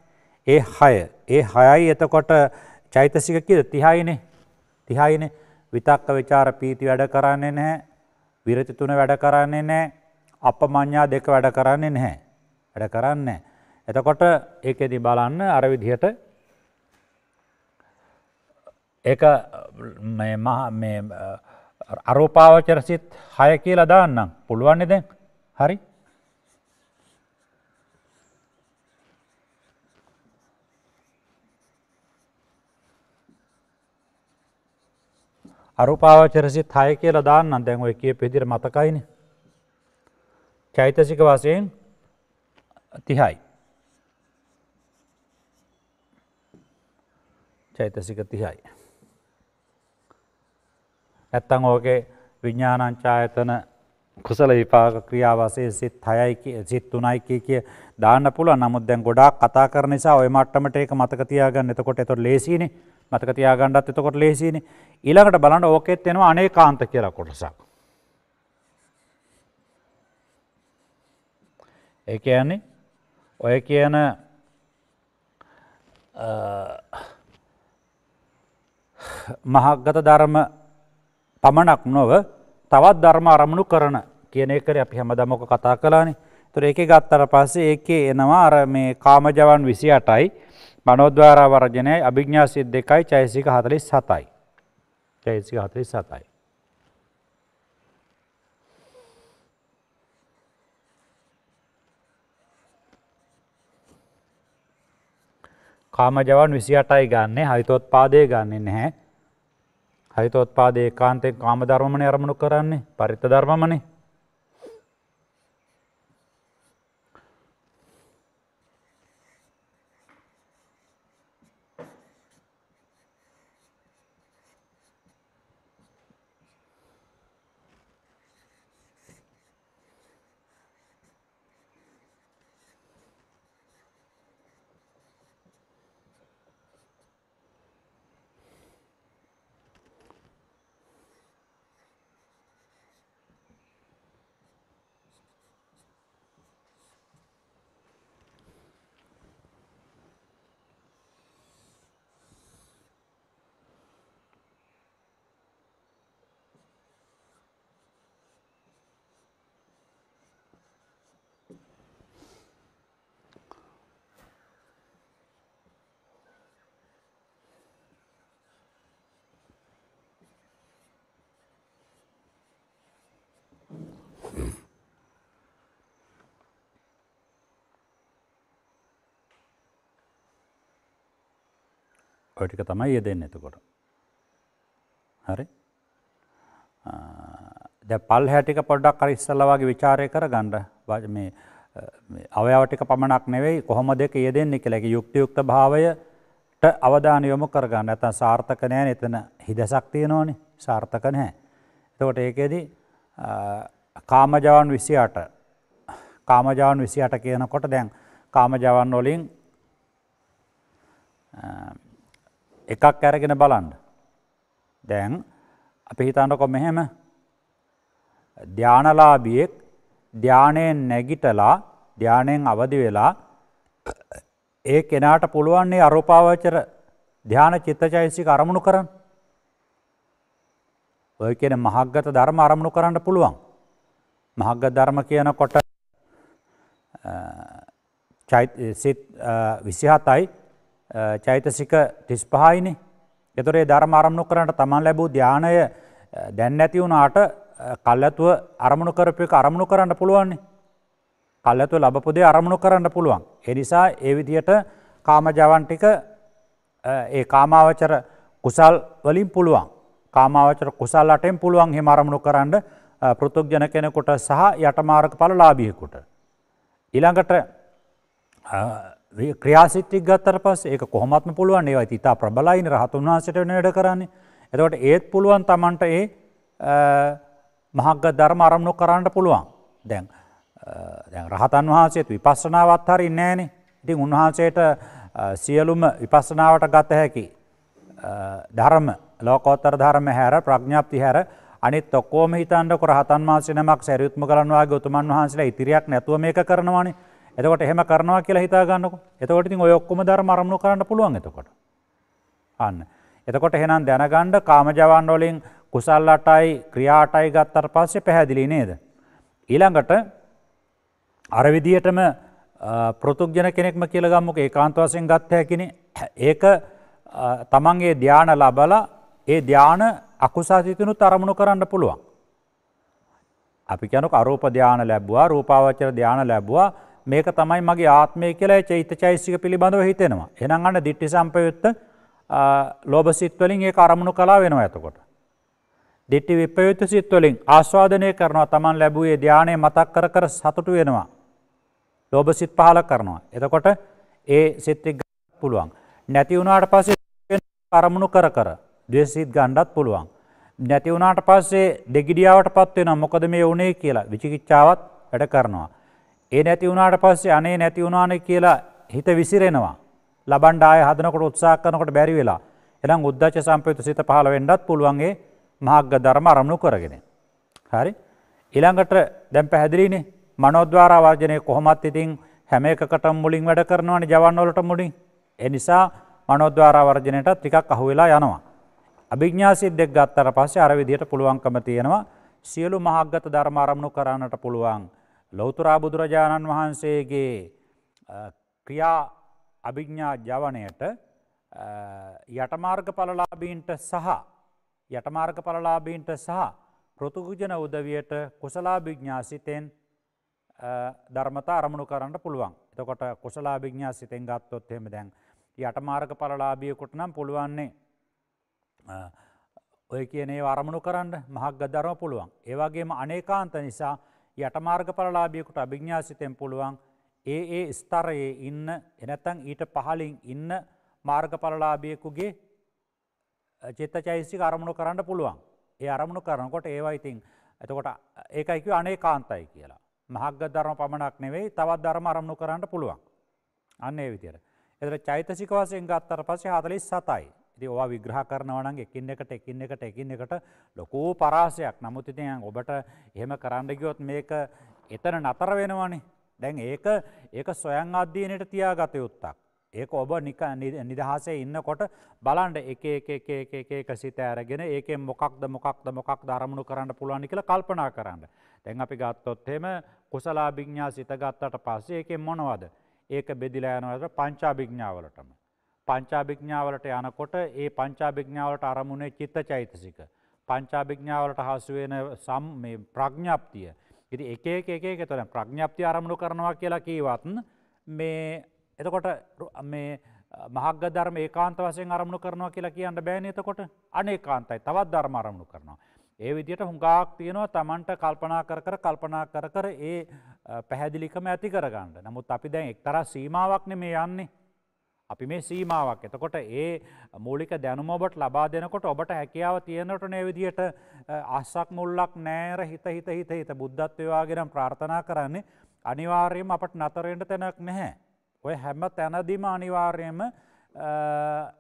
ඒ හය. ඒ හයයි එතකොට චෛතසික කියද? තිහයිනේ. තිහයිනේ. විතක්ක විචාර පීති වැඩ කරන්නේ නැහැ. විරති තුන වැඩ කරන්නේ නැහැ. අප මඤ්ඥා දෙක වැඩ කරන්නේ නැහැ. වැඩ කරන්න එතකොට ඒකෙදි බලන්න අර විදිහට ඒක අරෝපාවචර සිත් හය කියලා දාන්නම්. පුළුවන්නේ දැන්? හරි. අරුපාවචර සිත් හය කියලා දාන්නම්. දැන් ඔය කිය පෙදිර මතකයින. චෛතසික වසයෙන් තිහයි. චෛතසික තිහයි ඇත්තං ඕකේ විඤ්ඥානංචායතන කුසල විපාක ක්‍රියාවසේ සිත් හයයි සිත් තුනයිකය කිය දාන්න පුළ නමුත් දැන් ගොඩක් කතා කර නිසා ඔය මට්ටමට ඒක මතකතියාගන්න එතකොට එතොට ලේසින මතකතියාගණ්ඩත් එතකොට ලේසින ඊළඟට බලන්න ඕකෙත් එෙනවා අනේ කාන්ත කියලා කොටසක්. ඒ කියන්නේ ඔය කියන මහක්ගත ධර්ම පමණක් නොව තවත් ධර්ම අරමුණු කරන කියන එකට අපි හැම දමොක කතා කලානේ තුර එක ගත්තර පස්සේ ඒකේ එනවා අර මේ කාමජවන් විසි අටයි මනෝද්වාර වර්ජනය අභිඥා සිත් දෙකයි චෛසික හතලිස් සතයි චෛසික හතලිස් සතයි. කාමජවන් විසි අටයි ගන්නේ හයිතොත් පාදය ගන්නේ නැහැ. හරිතෝත්පාදේ කාන්තෙන් කාම ධර්මමන අරමුණු කරන්නේ පරිත්ත ධර්මමනේ. ඔටික තමයි යෙදෙන් එතකොට. හරි? ද පල් හැටික පොඩ්ඩක් කර ඉස්සල්ල වගේ විචාරය කර ගණ්ඩ මේ අවයවටික පමණක් නෙවෙයි කොහොම දෙක යෙදෙන්නේ කළැක යුක්තියුක්ත භාවයට අවධාන යොමු කරගන්න. ඇත සාර්ථක නෑ එතන හිදසක් තියෙනෝනි සාර්ථක නැහැ. එතකොට ඒකෙදී කාමජවන් විසි අට කාමජවන් විසි අට කියනකොට දැන් කාමජවන් වලින් එකක් ඇරගෙන බලන්න. දැන් අපි හිතන්නකො මෙහෙම ධ්‍යානලාබියෙක් ධ්‍යානයෙන් නැගිටලා ධ්‍යානයෙන් අවදි වෙලා ඒ කෙනාට පුළුවන්නේ අරෝපාවචර ධ්‍යාන චිත්තචෛසික අරමුණු කරන්න. ඔය කියන මහක්ගත ධර්ම අරමුණු කරන්න පුළුවන්. මහක්ග ධර්ම කියනකොට සිත් විසිහතයි චෛතසික තිස් පහයිනේ එතුරේ ධර්ම අරමුණු කරට තමන් ලැබූ ධ්‍යානය දැන් ඇති වුණාට කල්ලතුව අරමුණු කරපය එක අරමුණු කරන්න පුළුවන්නේ කල්ලතුව ලබපුදේ අරමුණු කරන්න පුළුවන්. එනිසා ඒ විදියට කාමජවන්ටික ඒ කාමාවචර කුසල් වලින් පුළුවන් කාමාවචර කුසල් අටෙන් පුළුවන් හෙම අරමුණු කරන්න පෘතුක් ජන කෙනෙකුට සහ යටමාරක පල ලාබියකුට. ඉළඟට ක්‍රියාසිටික් ගත්තර පස් ඒක කොහොමත්ම පුළුවන්? ඒවා ඉතා ප්‍රබලයින රහතුන් වහන්සට වැඩ කරන්නේ. එතවට ඒත් පුළුවන් තමන්ට ඒ මහක්ග ධර්ම අරමුණු කරන්නට පුළුවන්. දැන් රහතන් වහන්සේත් විපස්සනාවත් හරි නෑනේ. ඉතින් උන්වහන්සේට සියලුම විපස්සනාවට ගත හැකි ධර්ම ලෝකෝත්තර ධර්ම හැර ප්‍රඥාප්ති හැර අනිත් ඔක්කෝම හිතන්ඩ රහතන් වහන්සනමක් සැරියුත්ම කරනවාගේ උතුමන් වහන්සලා ඉතිරියක් නැතුව මේක කරනවානේ. එතකොට එහෙම කරනවා කියලා හිතා ගන්නක. එතකොට ඉතින් ඔය ඔක්කොම ධර්ම අරමුණු කරන්න පුළුවන් එතකොට. අන්න. එතකොට එහෙනම් දැනගණ්ඩ කාමජවන් වලින් කුසල් අටයි ක්‍රියාටයි ගත්තර පස්සේ පැහැදිලි නේද? ඊළඟට අරවිදියටම පෘතුක්ජන කෙනෙක්ම කියලගම්මක ඒ කාන්ත වසයෙන් ගත්ත හැකින ඒක තමන්ගේ ධ්‍යාන ලබල ඒ ධ්‍යාන අකුසාසිතනු තරමුණු කරන්න පුළුවන්. අපි කැනු අරූප ධ්‍යාන ලැබවා රූපාවචර ධ්‍යාන ලැබවා මේක තමයි මගේ ආත්මය කියලා චෛත චෛසික පිළිබඳව හිතෙනවා. එනම් අන්න දිට්ටි සම්පයුත්ත ලෝබසිත්වලින් ඒ අරමුණු කලා වෙනවා ඇතකොට. දිට්ටි විපයුත්ත සිත්වලින් ආස්වාදනය කරනවා තමන් ලැබුවේ ධ්‍යානය මතක් කර කර සතුටු වෙනවා. ලෝබසිත් පහල කරනවා. එතකොට ඒ සිත්තික් පුළුවන්. නැති වුණාට පස්සේ අරමුණු කර කර දවසිත් ගණ්ඩත් පුළුවන්. නැති වුණට පස්සේ දෙගිඩියාවට පත්වෙන මොකද මේ වනේ කියලා විචිකිච්චාවත් වැඩ කරනවා. ඒ නැති වුණට පස්සේ අනේ නැති වුණාන කියලා හිත විසිරෙනවා. ලබන්ඩාය හදනකොට උත්සා කනකොට බැරි වෙලා එනම් උද්දච්ච සම්පයුතු සිත පහළ වෙන්ඩත් පුළුවන්ගේ මහක්ග ධර්ම අරමුණු කරගෙන. හරි ඉළඟට දැම් පැහැදිලිනේ මනෝද්වාර වර්ජනය කොහොමත් ඉතින් හැම එකකට මුලින් වැඩ කරනවන ජවන්නවලට මුඩින් එනිසා මනෝද්වාර වර්ජනයට ටිකක් අහුවෙලා යනවා. අභිඥාසිත් දෙක් ගත්තර පස්සේ අර විදියට පුළුවන්කම තියෙනවා සියලු මහක්ගත ධර්මාරමුණු කරන්නට පුළුවන්. ලෞතුරා බුදුරජාණන් වහන්සේගේ ක්‍රියා අභිඥා ජවනයට යටමාර්ග පලලාබීන්ට සහ යටමාර්ග පලලාබීන්ට සහ පෘතුගුජන උදවියට කුසලාභිඥා සිතෙන් ධර්මතා අරමුණු කරන්න පුළුවන් එතකොට කුසලාභිඥා සිතෙන් ගත්තොත් එහෙම දැන් යටමාර්ග පලලාබියකුට නම් පුළුවන්නේ ඔය කියනේ අරමුණු කරන්න මහක් ගදරම පුළුවන්. ඒවගේම අනේකාන්ත නිසා යටමාර්ග පලලාබියකුට අභිඥාසිතයෙන් පුළුවන් ඒ ඒ ස්තරයේ ඉන්න එනැතන් ඊට පහලින් ඉන්න මාර්ග පලලාබියකුගේ චෙත්ත චෛසික අරමුණු කරන්න පුළුවන්. ඒ අරමුණු කරනකොට ඒවයිතින් ඇතකොට ඒකයික අනේ කාන්තයි කියලා. මහක්ග ධර්ම පමණක් නෙවෙයි තවත් ධර්ම අරමුණු කරන්න පුළුවන්. අන්නේ විදිර. එතර චෛතසික වසයෙන් ගත්තර පසේ හතලිස් සතයි. ඉති ඔවා විග්‍රහ කරනවනන් එකින් එකට එකින් එකට එකින් එකට ලොකූ පරාසයක් නමුත් ඉතින් ඔබට එහෙම කරන්න ගියොත් මේක එතන නතර වෙනවනේ දැන් ඒක ඒක සොයන් අධ්‍යයනයට තියා ගත යුත්තක්. ඒක ඔබ නික නිදහසේ ඉන්නකොට බලන්ඩ එක එක සිත ඇරගෙන ඒක මොකක්ද මොකක්ද මොකක් දරමුණු කරන්න පුළුවනි කියලා කල්පනා කරන්න. තැන් අපි ගත්තොත්හෙම කුසලාභිඥා සිත ගත්තට පස්සේ ඒකෙන් මොනවද. ඒක බෙදිලෑනවද පංචාභිඥාවලටම. පංචාභිඥාවලට යනකොට ඒ පංචාභිඥාවට අරමුණේ චිත්ත චෛතසික. පංචාභිඥාවලට හසුවෙන සම් ප්‍රඥ්ඥප්තිය. ඉති එක එක එක තොන ප්‍රඥ්ඥප්ති අරමුණු කරනවා කියලා කීවත්න් මේ එතකොට මේ මහග ධර්ම ඒකාන්ත වසයෙන් අරමුණු කරනවා කියලා කියන්න බෑනතකොට අනේ කාන්තයි තවත් ධර්ම අරමුණු කරනවා. ඒ විදියට හුඟාක් තියෙනවා තමන්ට කල්පනා කර කර කල්පනා කර කර ඒ පැහැදිලිකම ඇති කරගන්න නමුත් අපි දැන් එක්තර සීමාවක්න මේ යන්නේ අපි මේ සීමාවක්. එතකොට ඒ මූලික දැනුම ඔබට ලබා දෙනකොට ඔබට හැකියාව තියෙනට නේ විදියට අස්සක් මුල්ලක් නෑර හිත හිත හිත හිත බුද්ධත්වවාගෙන ප්‍රාර්ථනා කරන්නේ අනිවාර්යම අපට නතරෙන්ට තැනක් නැහැ. ඔය හැම තැනදිම අනිවාර්යම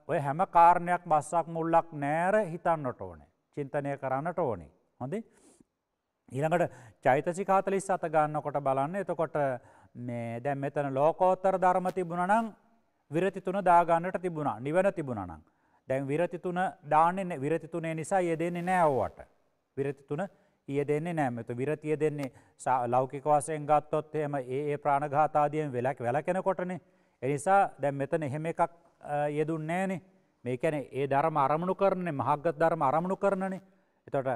ඔය හැම කාරණයක් බස්සක් මුල්ලක් නෑර හිතන්නට ඕනේ. චින්තනය කරන්නට ඕනේ. හොඳේ? ඊළඟට චෛතසි කාතලිස් අත ගන්නකොට බලන්න. එතකොට මේ දැම් මෙතන ලෝකෝත්තර ධර්ම තිබුණනම් විරති තුන දාගන්නට තිබුණා නිවන තිබුණනං. දැන් විරති තුන දානෙ විරති තුනේ නිසා යෙදෙන්නේ නෑව්වට. විරති තුන ඒ දෙන්නේ නෑමතු විරතිය දෙන්නේ ලෞකික වසයෙන් ගත්තොත් එම ඒ ප්‍රාණඝාතාදියෙන් වෙලක් වැලකෙනකොටනේ. එනිසා දැම් මෙතන එහෙම එකක් යෙදුන් නෑනේ මේකැන ඒ ධර්ම අරමුණු කරන්නේ මහක්ගත් ධර්ම අරමුණු කරනනේ. එතොට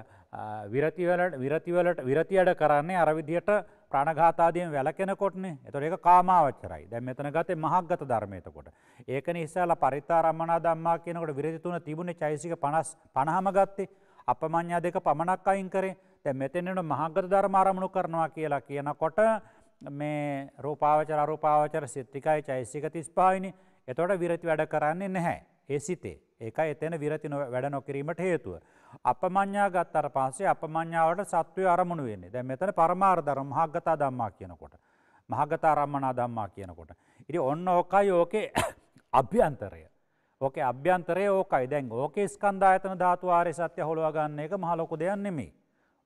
විරතිවලට විරතිවලට විරතියට කරන්නේ අරවිදියට ප්‍රණඝාතාදියෙන් වැලකෙනකොටනේ එතොට ඒක කාමාවච්චරයි දැ මෙතන ගතේ මහක්ගත ධර්මයතකොට. ඒක නිසාල පරිතාරම්මනා දම්මා කියනකොට විරතිතුන තිබුණ චයිසික පනස් පණහම ගත්තේ. අපමං්ඥා දෙක පමණක් අයින් කරේ. දැ මෙතෙනට මහගත ධර්මාරමුණු කරනවා කියලා කියනකොට මේ රූපාවචර අරූපාවචර සිත්තිකයි චෛසික තිස්පායිනි එතොට විරති වැඩ කරන්නේ නැහැ. ඒ සිතේ. ඒක එතන විරති වැඩ නොකිරීමට හේතුව. අපමං්ඥා ගත්තර පස්සේ අපමං්ඥාවට සත්වය අරමුණු වෙන්නේ දැ මෙතන පරමාර්ධරම් මහගතා දම්මා කියනකොට. මහගතා රම්මනා දම්මා කියනකොට. ඉරි ඔන්න ඕකයි ඕකේ *coughs* අභ්‍යන්තරය. ඕක අභ්‍යන්තරය ඕකයි දැන් ඕක ස්කන්ධායතන ධාතු ආරය සත්‍ය හොළුව ගන්න එක මහලොකු දෙයක් නෙමේ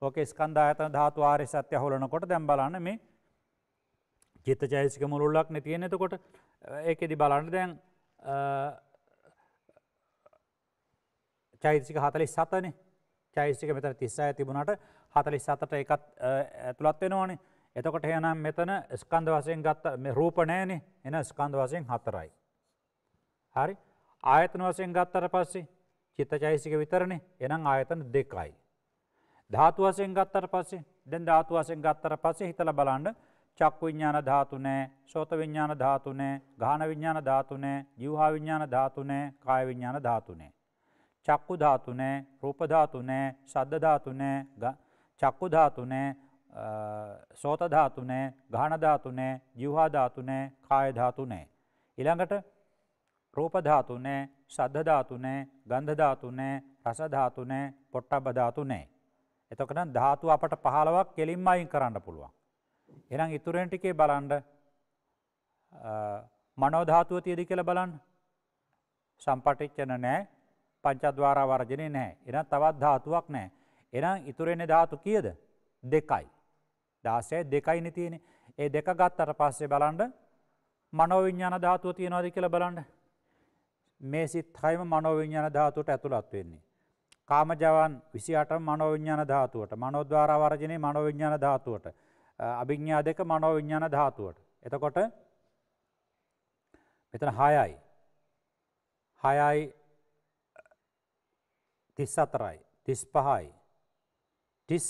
ඕක ස්කන්ධායතන ධාතු ආරය සත්‍ය හොලනකොට දැම් බලන්න මේ චිත්ත චෛසික මුළුල්ලක් නෙ තියෙන එතකොට ඒකෙදි බලන්න දැන් චෛසික හතලි සතනේ චෛසික මෙතන තිස්සා තිබුණට හතලි සතට එකත් ඇතුළත් වෙනවානේ එතකොට එයනම් මෙතන ස්කන්ධ වසයෙන් ගත්ත මේ රූප නෑනේ එන ස්කන්ධ වසයෙන් හතරයි. හරි ආයතන වසයෙන් ගත්තර පස්සේ චිත්ත චෛසික විතරනේ එනම් ආයතන දෙකයි. ධාතු වසයෙන් ගත්තර පස්සේ දැන් ධාතු වසයෙන් ගත්තර පස්සේ හිතල බලන්න චක්කු විඤ්ඥාන ධාතුනෑ සෝත විඤ්ඥාන ධාතුනෑ ගාන විඤ්ඥාන ධාතුනෑ ජිවහා විඤ්ඥාන ධාතුනෑ කාය විඤ්ඥාන ධාතුනෑ. චක්කු ධාතුනෑ රූපධාතුනෑ ශද්ධධාතුනෑ චක්කුධාතුනෑ සෝතධාතුනෑ ගානධාතුනෑ ජිව්හාධාතුනෑ කායධාතුනෑ. ඉළඟට රූපධාතුනෑ ශද්ධධාතුනෑ ගන්ධධාතුනෑ රසධාතුනෑ පොට්ටබධාතුනෑ. එතකන ධාතු අපට පහලවක් කෙලින්ම අයින් කරන්න පුළුවන්. එනම් ඉතුරෙන්ටිකේ බලන්ඩ මනෝධාතුව තියදි කියල බලන්න සම්පටිච්චන නෑ පංචද්වාර වර්ජනය නෑ එන තවත් ධාතුවක් නෑ එනම් ඉතුරෙන්නේ ධාතු කියද දෙකයි. දාසය දෙකයි නිතියෙන ඒ දෙක ගත්තට පස්සේ බලන්ඩ මනෝවිඤ්ඥාන ධාතුව තියෙනවාද කියල බලන්ඩ මේ සිත් හයිම මනෝවිඤ්ඥාන ධාතුවට ඇතුළත් වෙන්නේ. කාමජවන් විසි අට මනෝවිඤ්ඥාන ධාතුවට මනෝද්වාර වර්ජනය මනෝවිඤ්ඥාන ධාතුවට අභිඥා දෙක මනෝවිඤ්ඥාන ධාතුවට. එතකොට මෙතන හයයි. හයයි තිස් අතරයි තිස් පහයි ටිස්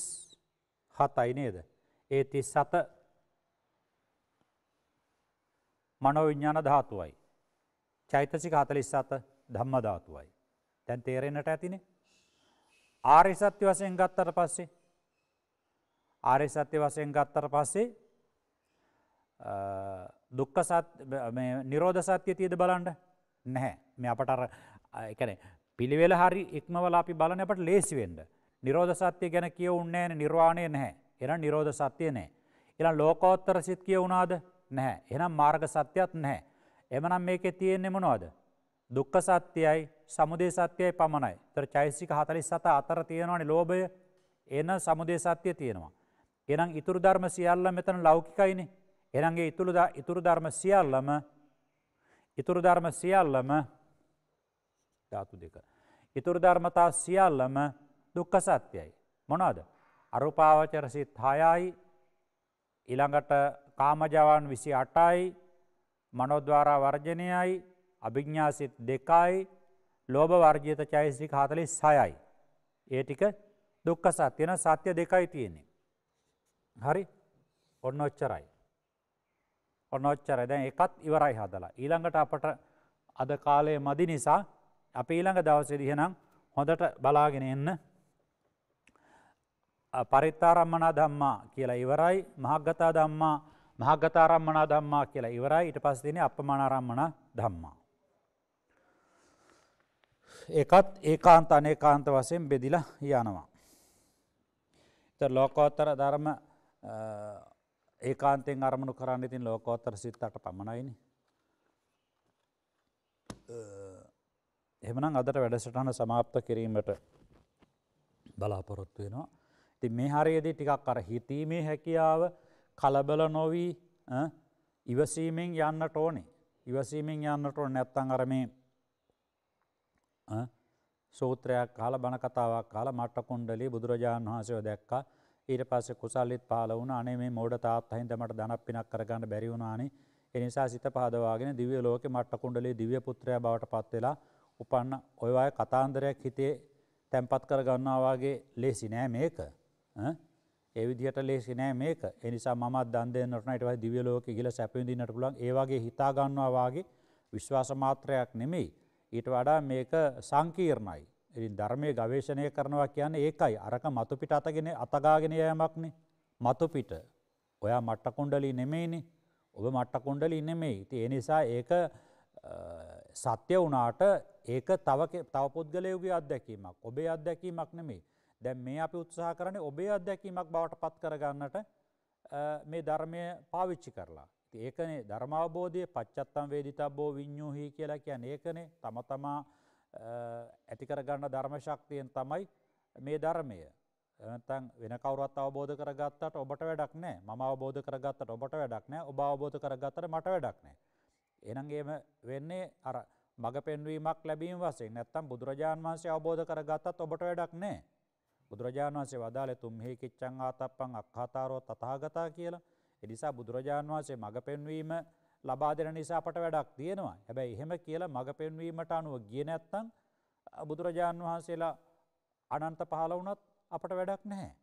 හතයි නේද. ඒ තිස් සත මනොවිඤ්ඥාන ධාතුවයි. චෛතසික හතලිස් සත ධම්ම ධාතුවයි. තැන් තේරෙනට ඇතිනේ. ආරි සත්‍ය වසයෙන් ගත්තර පස්සේ ආරි සත්‍ය වසයෙන් ගත්තර පස්සේ දුක්ක නිරෝධ සත්‍යය තියද බලන්ඩ නැහැ මේ අපට අර එකන පිළිවෙල හරි ඉක්මවල අපි බලන අපට ලේසිවෙන්ඩ නිරෝධ සත්‍යය ගැන කිය උන්නේන නිර්වාණය නැහැ එන නිරෝධ සත්‍යය නෑ. එලා ලෝකෝත්තර සිත් කිය වුණාද නැහැ එනම් මාර්ග සත්‍යයක් නැහැ. එමනම් මේක තියෙන්නේ මොනවාද. දුක්ක සත්‍යයයි සමුදේ සත්‍යයයි පමණයි තර චෛසික හතලි සත අතර තියෙනවානි ලෝභය එන සමුදේ සත්‍යය තියෙනවා. එනම් ඉතුරු ධර්ම සියල්ල මෙතන ලෞකිකයින එනගේ ඉතුළු ඉතුරු ධර්ම සියල්ලම ඉතුරු ධර්ම සියල්ලම ධාතු දෙක. ඉතුරු ධර්මතා සියල්ලම දුක්ක සත්‍යයයි. මොනවාද. අරුපාවචර සිත් හයයි ඉළඟට කාමජවන් විසි අටයි මනොද්වාරා වර්ජනයයි අභිග්ඥාසිත් දෙකයි ලෝබ වර්ජිත චෛසික හතලිස් සයයි. ඒ ටික දුක්ක සත්‍යයන සත්‍ය දෙකයි තියෙන්නේ. හරි ඔන්න ඔච්චරයි. ඔන්න ඔච්චර දැන් එකත් ඉවරයි හදලා. ඊළඟට අපට අද කාලය මදි නිසා අප ඊළඟ දවසෙදිහෙනම් හොඳට බලාගෙන එන්න පරිත්තාරම්මනා දම්මා කියලා ඉවරයි මහගතා දම්මා මහගතාරම්මනා දම්මා කියලා ඉවරයි ඉට පස් දින අපමානාරම්මන දම්මා. ඒකත් ඒකාන්ත අනේකාන්ත වසයෙන් බෙදිලා යනවා. ත ලෝකෝත්තර ධර්ම ඒකාන්තෙන් අරමුණු කරන්න ඉතින් ලෝකෝත්තර සිත්තට පමණයිනි. එමනම් අදට වැඩසටහන සමාප්ත කිරීමට බලාපොරොත්තු වෙනවා. ති මේ හරයේදී ටිකක් අර හිතීමේ හැකියාව කලබල නොවී ඉවසීමෙන් යන්නට ඕනේ. ඉවසීමෙන් යන්නට ඕන නැත්තං අරමේ සූත්‍රයක් කාල බණ කතාවක් කාල මට්ට කොන්්ඩලි බුදුරජාණන් වහන්සයෝ දැක්කා. ඊට පස්ස කුසල්ලිත් පාල වුණ. අනේ මේ මෝඩ තාත් හින්දමට දනක් පිනක් කරගන්න බැරිවුණනේ එනිසා සිත පහදවාගෙන දිවිය ලෝක මට්ට කුන්ඩලේ දිවිය පුත්‍රය බවට පත්වෙලා උපන්න ඔයවාය කතාන්දරයක් හිතේ තැන්පත් කර ගන්නවාගේ ලේසි නෑ මේක. ඒවිදිහට ලේසි නෑ මේක. එනිසා මත් දන්දන්නටනට වයි දිවියලෝක ගිල සැපවිදින්නට පුලන් ඒවාගේ හිතාගන්නවාගේ විශ්වාස මාත්‍රයක් නෙමෙයි. ඊට වඩා මේක සංකීර්ණයි. ඉරි ධර්මය ගවේශණය කරනවා කියන්නේ ඒකයි. අරක මතුපිට අතගෙන අතගාගෙන යෑමක්නේ. මතුපිට ඔයා මට්ටකුණ්ඩලි නෙමෙයිනි. ඔබ මට්ටකුණ්ඩලි නෙමෙයි. ති එනිසා ඒක සත්‍ය වනාට ඒක තව තව පුද්ගලයුගේ අත්දැකීමක්. ඔබේ අත්දැකීමක් නෙමේ දැන් මේ අපි උත්සාහ කරන ඔබේ අත්දැකීමක් බවට පත් කරගන්නට මේ ධර්මය පාවිච්චි කරලා. ඒකනේ ධර්මාවබෝධය පච්චත්තම් වේදිතබ්බෝ විඤ්ඥූහි කියලා කියන්න. ඒකනේ තම තමා ඇතිකරගන්න ධර්ම ශක්තියෙන් තමයි මේ ධර්මය. එතන් වෙන කවරත් අවබෝධ කරගත්තට ඔබට වැඩක් නෑ. ම අවබෝධ කරගත්තට ඔබට වැඩක් නෑ. ඔබ අවබෝධ කරගත්තට මට වැඩක් නෑ. එනගේම වෙන්නේ අර මග පෙන්වීමක් ලැබීම වසේ නැත්තම් බුදුරජාන් වන්සේ අවබෝධ කරගත්තත් ඔබට වැඩක් නෑ. බුදුරජාණන් වන්සේ වදාල තුම්හි කිච්චං ආතප්පන් අක්හතාරෝ තතාගතා කියලා. එනිසා බුදුරජාණන් වහන්සේ මඟ පෙන්වීම ලබා දෙන නිසා අපට වැඩක් තියෙනවා. හැබැයි එහෙම කියලා මඟ පෙන්වීමට අනුව ගිය නැත්තං බුදුරජාණන් වහන්සේලා අනන්ත පහල වනත් අපට වැඩක් නැහැ.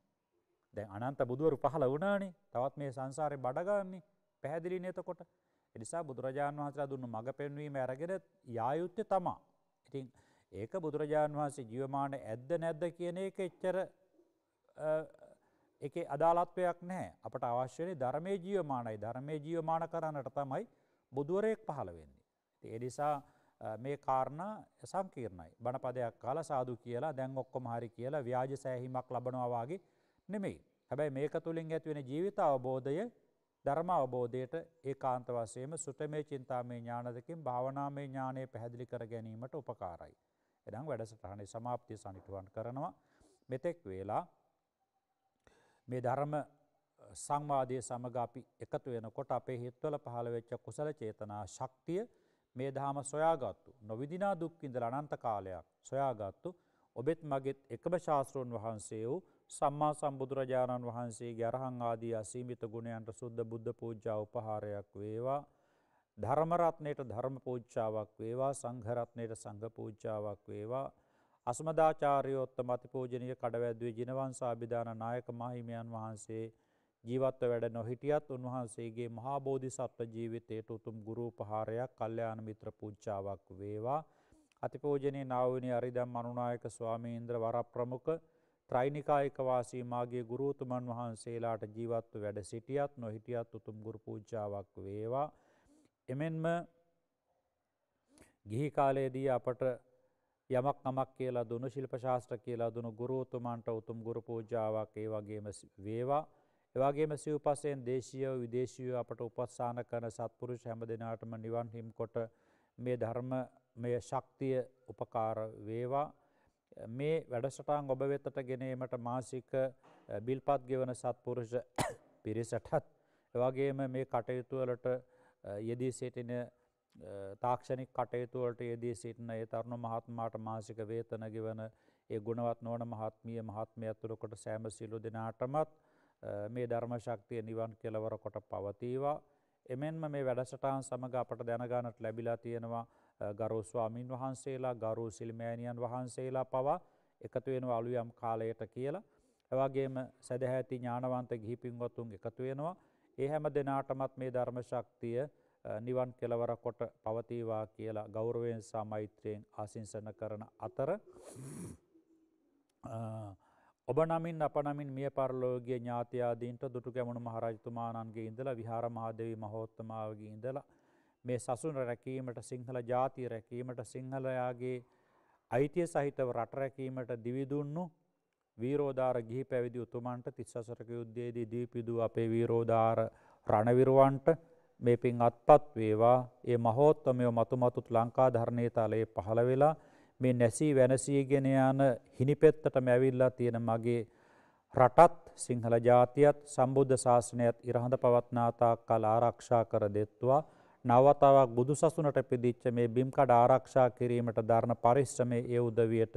දැන් අනන්ත බුදුවරු පහල වනානේ තවත් මේ සංසාරය බඩගන්නේ. පැහැදිලි නතකොට එනිසා බුදුරජාණන් වහන්සලා දුන්න මඟ පෙන්වීම ඇරගෙන යායුත්‍ය තමා. ඉතින් ඒක බුදුරජාණන් වහන්සේ ජීවමාන ඇද්ද නැද්ද කියන එක එච්චර එක අදාලත්වයක් නෑ අපට අවශ්‍යනය ධර්මය ජීවමානයි ධර්මය ජීවමාන කරන්නට තමයි බුදුවරයෙක් පහළ වෙන්නේ. එනිසා මේ කාරණ සංකීර්ණයි බණපදයක් කාල සාදු කියලා දැන් ඔක්කොම හරි කියලා ව්‍යාජ සෑහිමක් ලබනවාගේ නෙමෙයි. හැබැයි මේක තුළින් ඇතිවෙන ජීවිත අවබෝධය ධර්ම අවබෝධයට ඒ කාන්ත වසයම සුටමේ චින්තාමේ ඥානදකින් භාවනාමේ ඥානය පැහැදිලි කර ගැනීමට උපකාරයි. එනම් වැඩසටහනේ සමාප්තිය සනිටුවන් කරනවා මෙතෙක් වේලා මේ ධර්ම සංවාදය සමග අපි එකතු වෙනකොට අපේ හිත්වල පහළ වෙච්ච කුසල චේතනා ශක්තිය මේ දහම සොයාගත්තු. නොවිදිනා දුක්කින්දල අනන්ත කාලයක් සොයාගත්තු ඔබෙත් මගෙත් එකම ශාස්තෘන් වහන්සේ වූ සම්මා සම්බුදුරජාණන් වහන්සේ ගැරහං ආදී අසීමිත ගුණයන්ට සුද්ද බුද්ධ පූජ්ජා උපහාරයක් වේවා. ධර්මරත්නයට ධර්ම පූච්චාවක් වේවා. සංඝරත්නයට සංඝ පූච්චාවක් වේවා. අස්මදාචාරයොත්ත මතිපූජනය කඩවැද්වේ ජිනවන්සාභිධාන නායක මහිමයන් වහන්සේ ජීවත්ව වැඩ නොහිටියත් උන්වහන්සේගේ මහාබෝධි සත්ව ජීවිතයට උතුම් ගුරු පහාරයක් කල්්‍යයාන මිත්‍ර පුච්චාවක් වේවා. අතිපෝජනය නාවනි අරිදම් මනුනායක ස්වාමීන්ද්‍ර වරප්‍රමුඛ ත්‍රයිනිකායකවාසී මාගේ ගුරුතුමන් වහන්සේලාට ජීවත්ව වැඩ සිටියත් නොහිටියත් උතුම් ගුරු පූජාවක් වේවා. එමෙන්ම ගිහි කාලයේදී අපට යමක් නමක් කියලා දුනු ශිල්ප ශාස්ත්‍ර කියලා දුනු ගුරුතුමන්ට උතුම් ගුරු පූජාවක් ඒ වගේම වේවා. එවාගේම සිව්පසයෙන් දේශීය විදේශීය අපට උපස්සාන කරන සත්පුරුෂ හැම දෙනාටම නිවන් හිම්කොට මේ ධර්ම මේ ශක්තිය උපකාර වේවා. මේ වැඩසටාන් ඔබ වෙතට ගෙනීමට මාසික බිල්පත් ගෙවන සත්පුරුෂ *coughs* පිරිසටත් එවාගේම මේ කටයුතුවලට යෙදී සිටින තාක්ෂණික් කටයුතුවලට යෙදී සිටින ඒ තරුණු මහත්මාට මාසික වේතන ගෙවන ඒ ගුණවත් නොවන මහත්මිය මහත්මය ඇතුළකොට සෑම සිලු දෙනාටමත් මේ ධර්ම ශක්තිය නිවන් කෙලවර කොට පවතීවා. එමෙන්ම මේ වැඩසටාන් සමඟ අපට දැනගානට ලැබිලා තියෙනවා ගරු ස්වාමීන් වහන්සේලා ගරු සිල්මෑණියන් වහන්සේලා පවා එකතු වෙන අලුයම් කාලයට කියලා. එවගේම සැදැහැති ඥානවන්ත ගිහිපින්වතුන් එකතු වෙනවා. ඒ හැම දෙනාටමත් මේ ධර්ම ශක්තිය නිවන් කෙලවර කොට පවතිවා කියලා ගෞරවයෙන් සා මෛත්‍රයෙන් ආසිංසන කරන අතර ඔබ නමින් අප නමින් මිය පරලෝගිය ඥාතියාදීන්ට දුටු ගැමුණු මහරජතුමානන්ගේ ඉඳලා විහාර මහාදවී මහෝත්තමාවගේ ඉඳලා මේ සසුන රැකීමට සිංහල ජාතිය රැකීමට සිංහලයාගේ අයිතිය සහිතව රට රැකීමට දිවිදුන්නු වීරෝධාර ගිහි පැවිදි උතුමන්ට තිස්සසරක යුද්ධයේදී දීපිදූ අපේ වීරෝධාර රණවිරුවන්ට මේ පින් අත්පත් වේවා. ඒ මහෝත්තමයෝ මතුමතුත් ලංකා ධර්ණය තලයේ පහළ වෙලා මේ නැසී වැනසීගෙන යන හිනිපෙත්තට මැවිල්ලා තියෙන මගේ රටත් සිංහල ජාතියත් සම්බුද්ධ ශාසනයත් ඉරහඳ පවත්නාතාක් කල් ආරක්ෂා කර දෙත්වා. නවතාවක් බුදු සසුනට පිදිච්ච මේ බිම්කඩ ආරක්ෂා කිරීමට ධර්ණ පරිශ්‍රමය ඒ උදවියට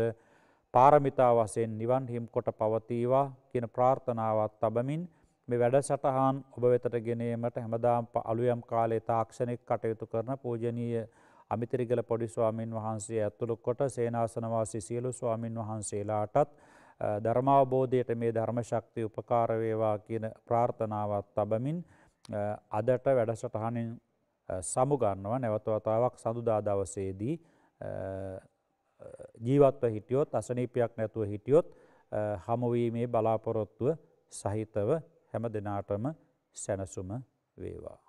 පාරමිතා වසයෙන් නිවන් හිම් කොට පවතීවා කියන ප්‍රාර්ථනාවත් තබමින් මේ වැඩ සටහන් ඔබ වෙතට ගෙනීමට හැමදාම් අලුයම් කාලේ තාක්ෂණික කටයුතු කරන පූජනීය අමිතිරිගල පොඩි ස්වාමින් වහන්සේ ඇතුළු කොට සේනාසනවාසී සියලු ස්වාමින් වහන්සේලාටත් ධර්මාවබෝධයට මේ ධර්ම ශක්තිය උපකාර වේවා කියන ප්‍රාර්ථනාවත් තබමින් අදට වැඩසටහනින් සමුගන්නවා නැවත වතාවක් සඳුදා දවසේදී ජීවත්ව හිටියොත් අසනීපයක් නැතුව හිටියොත් හමුවීමේ බලාපොරොත්තුව සහිතව හැම දෙනාටම සැනසුම වේවා.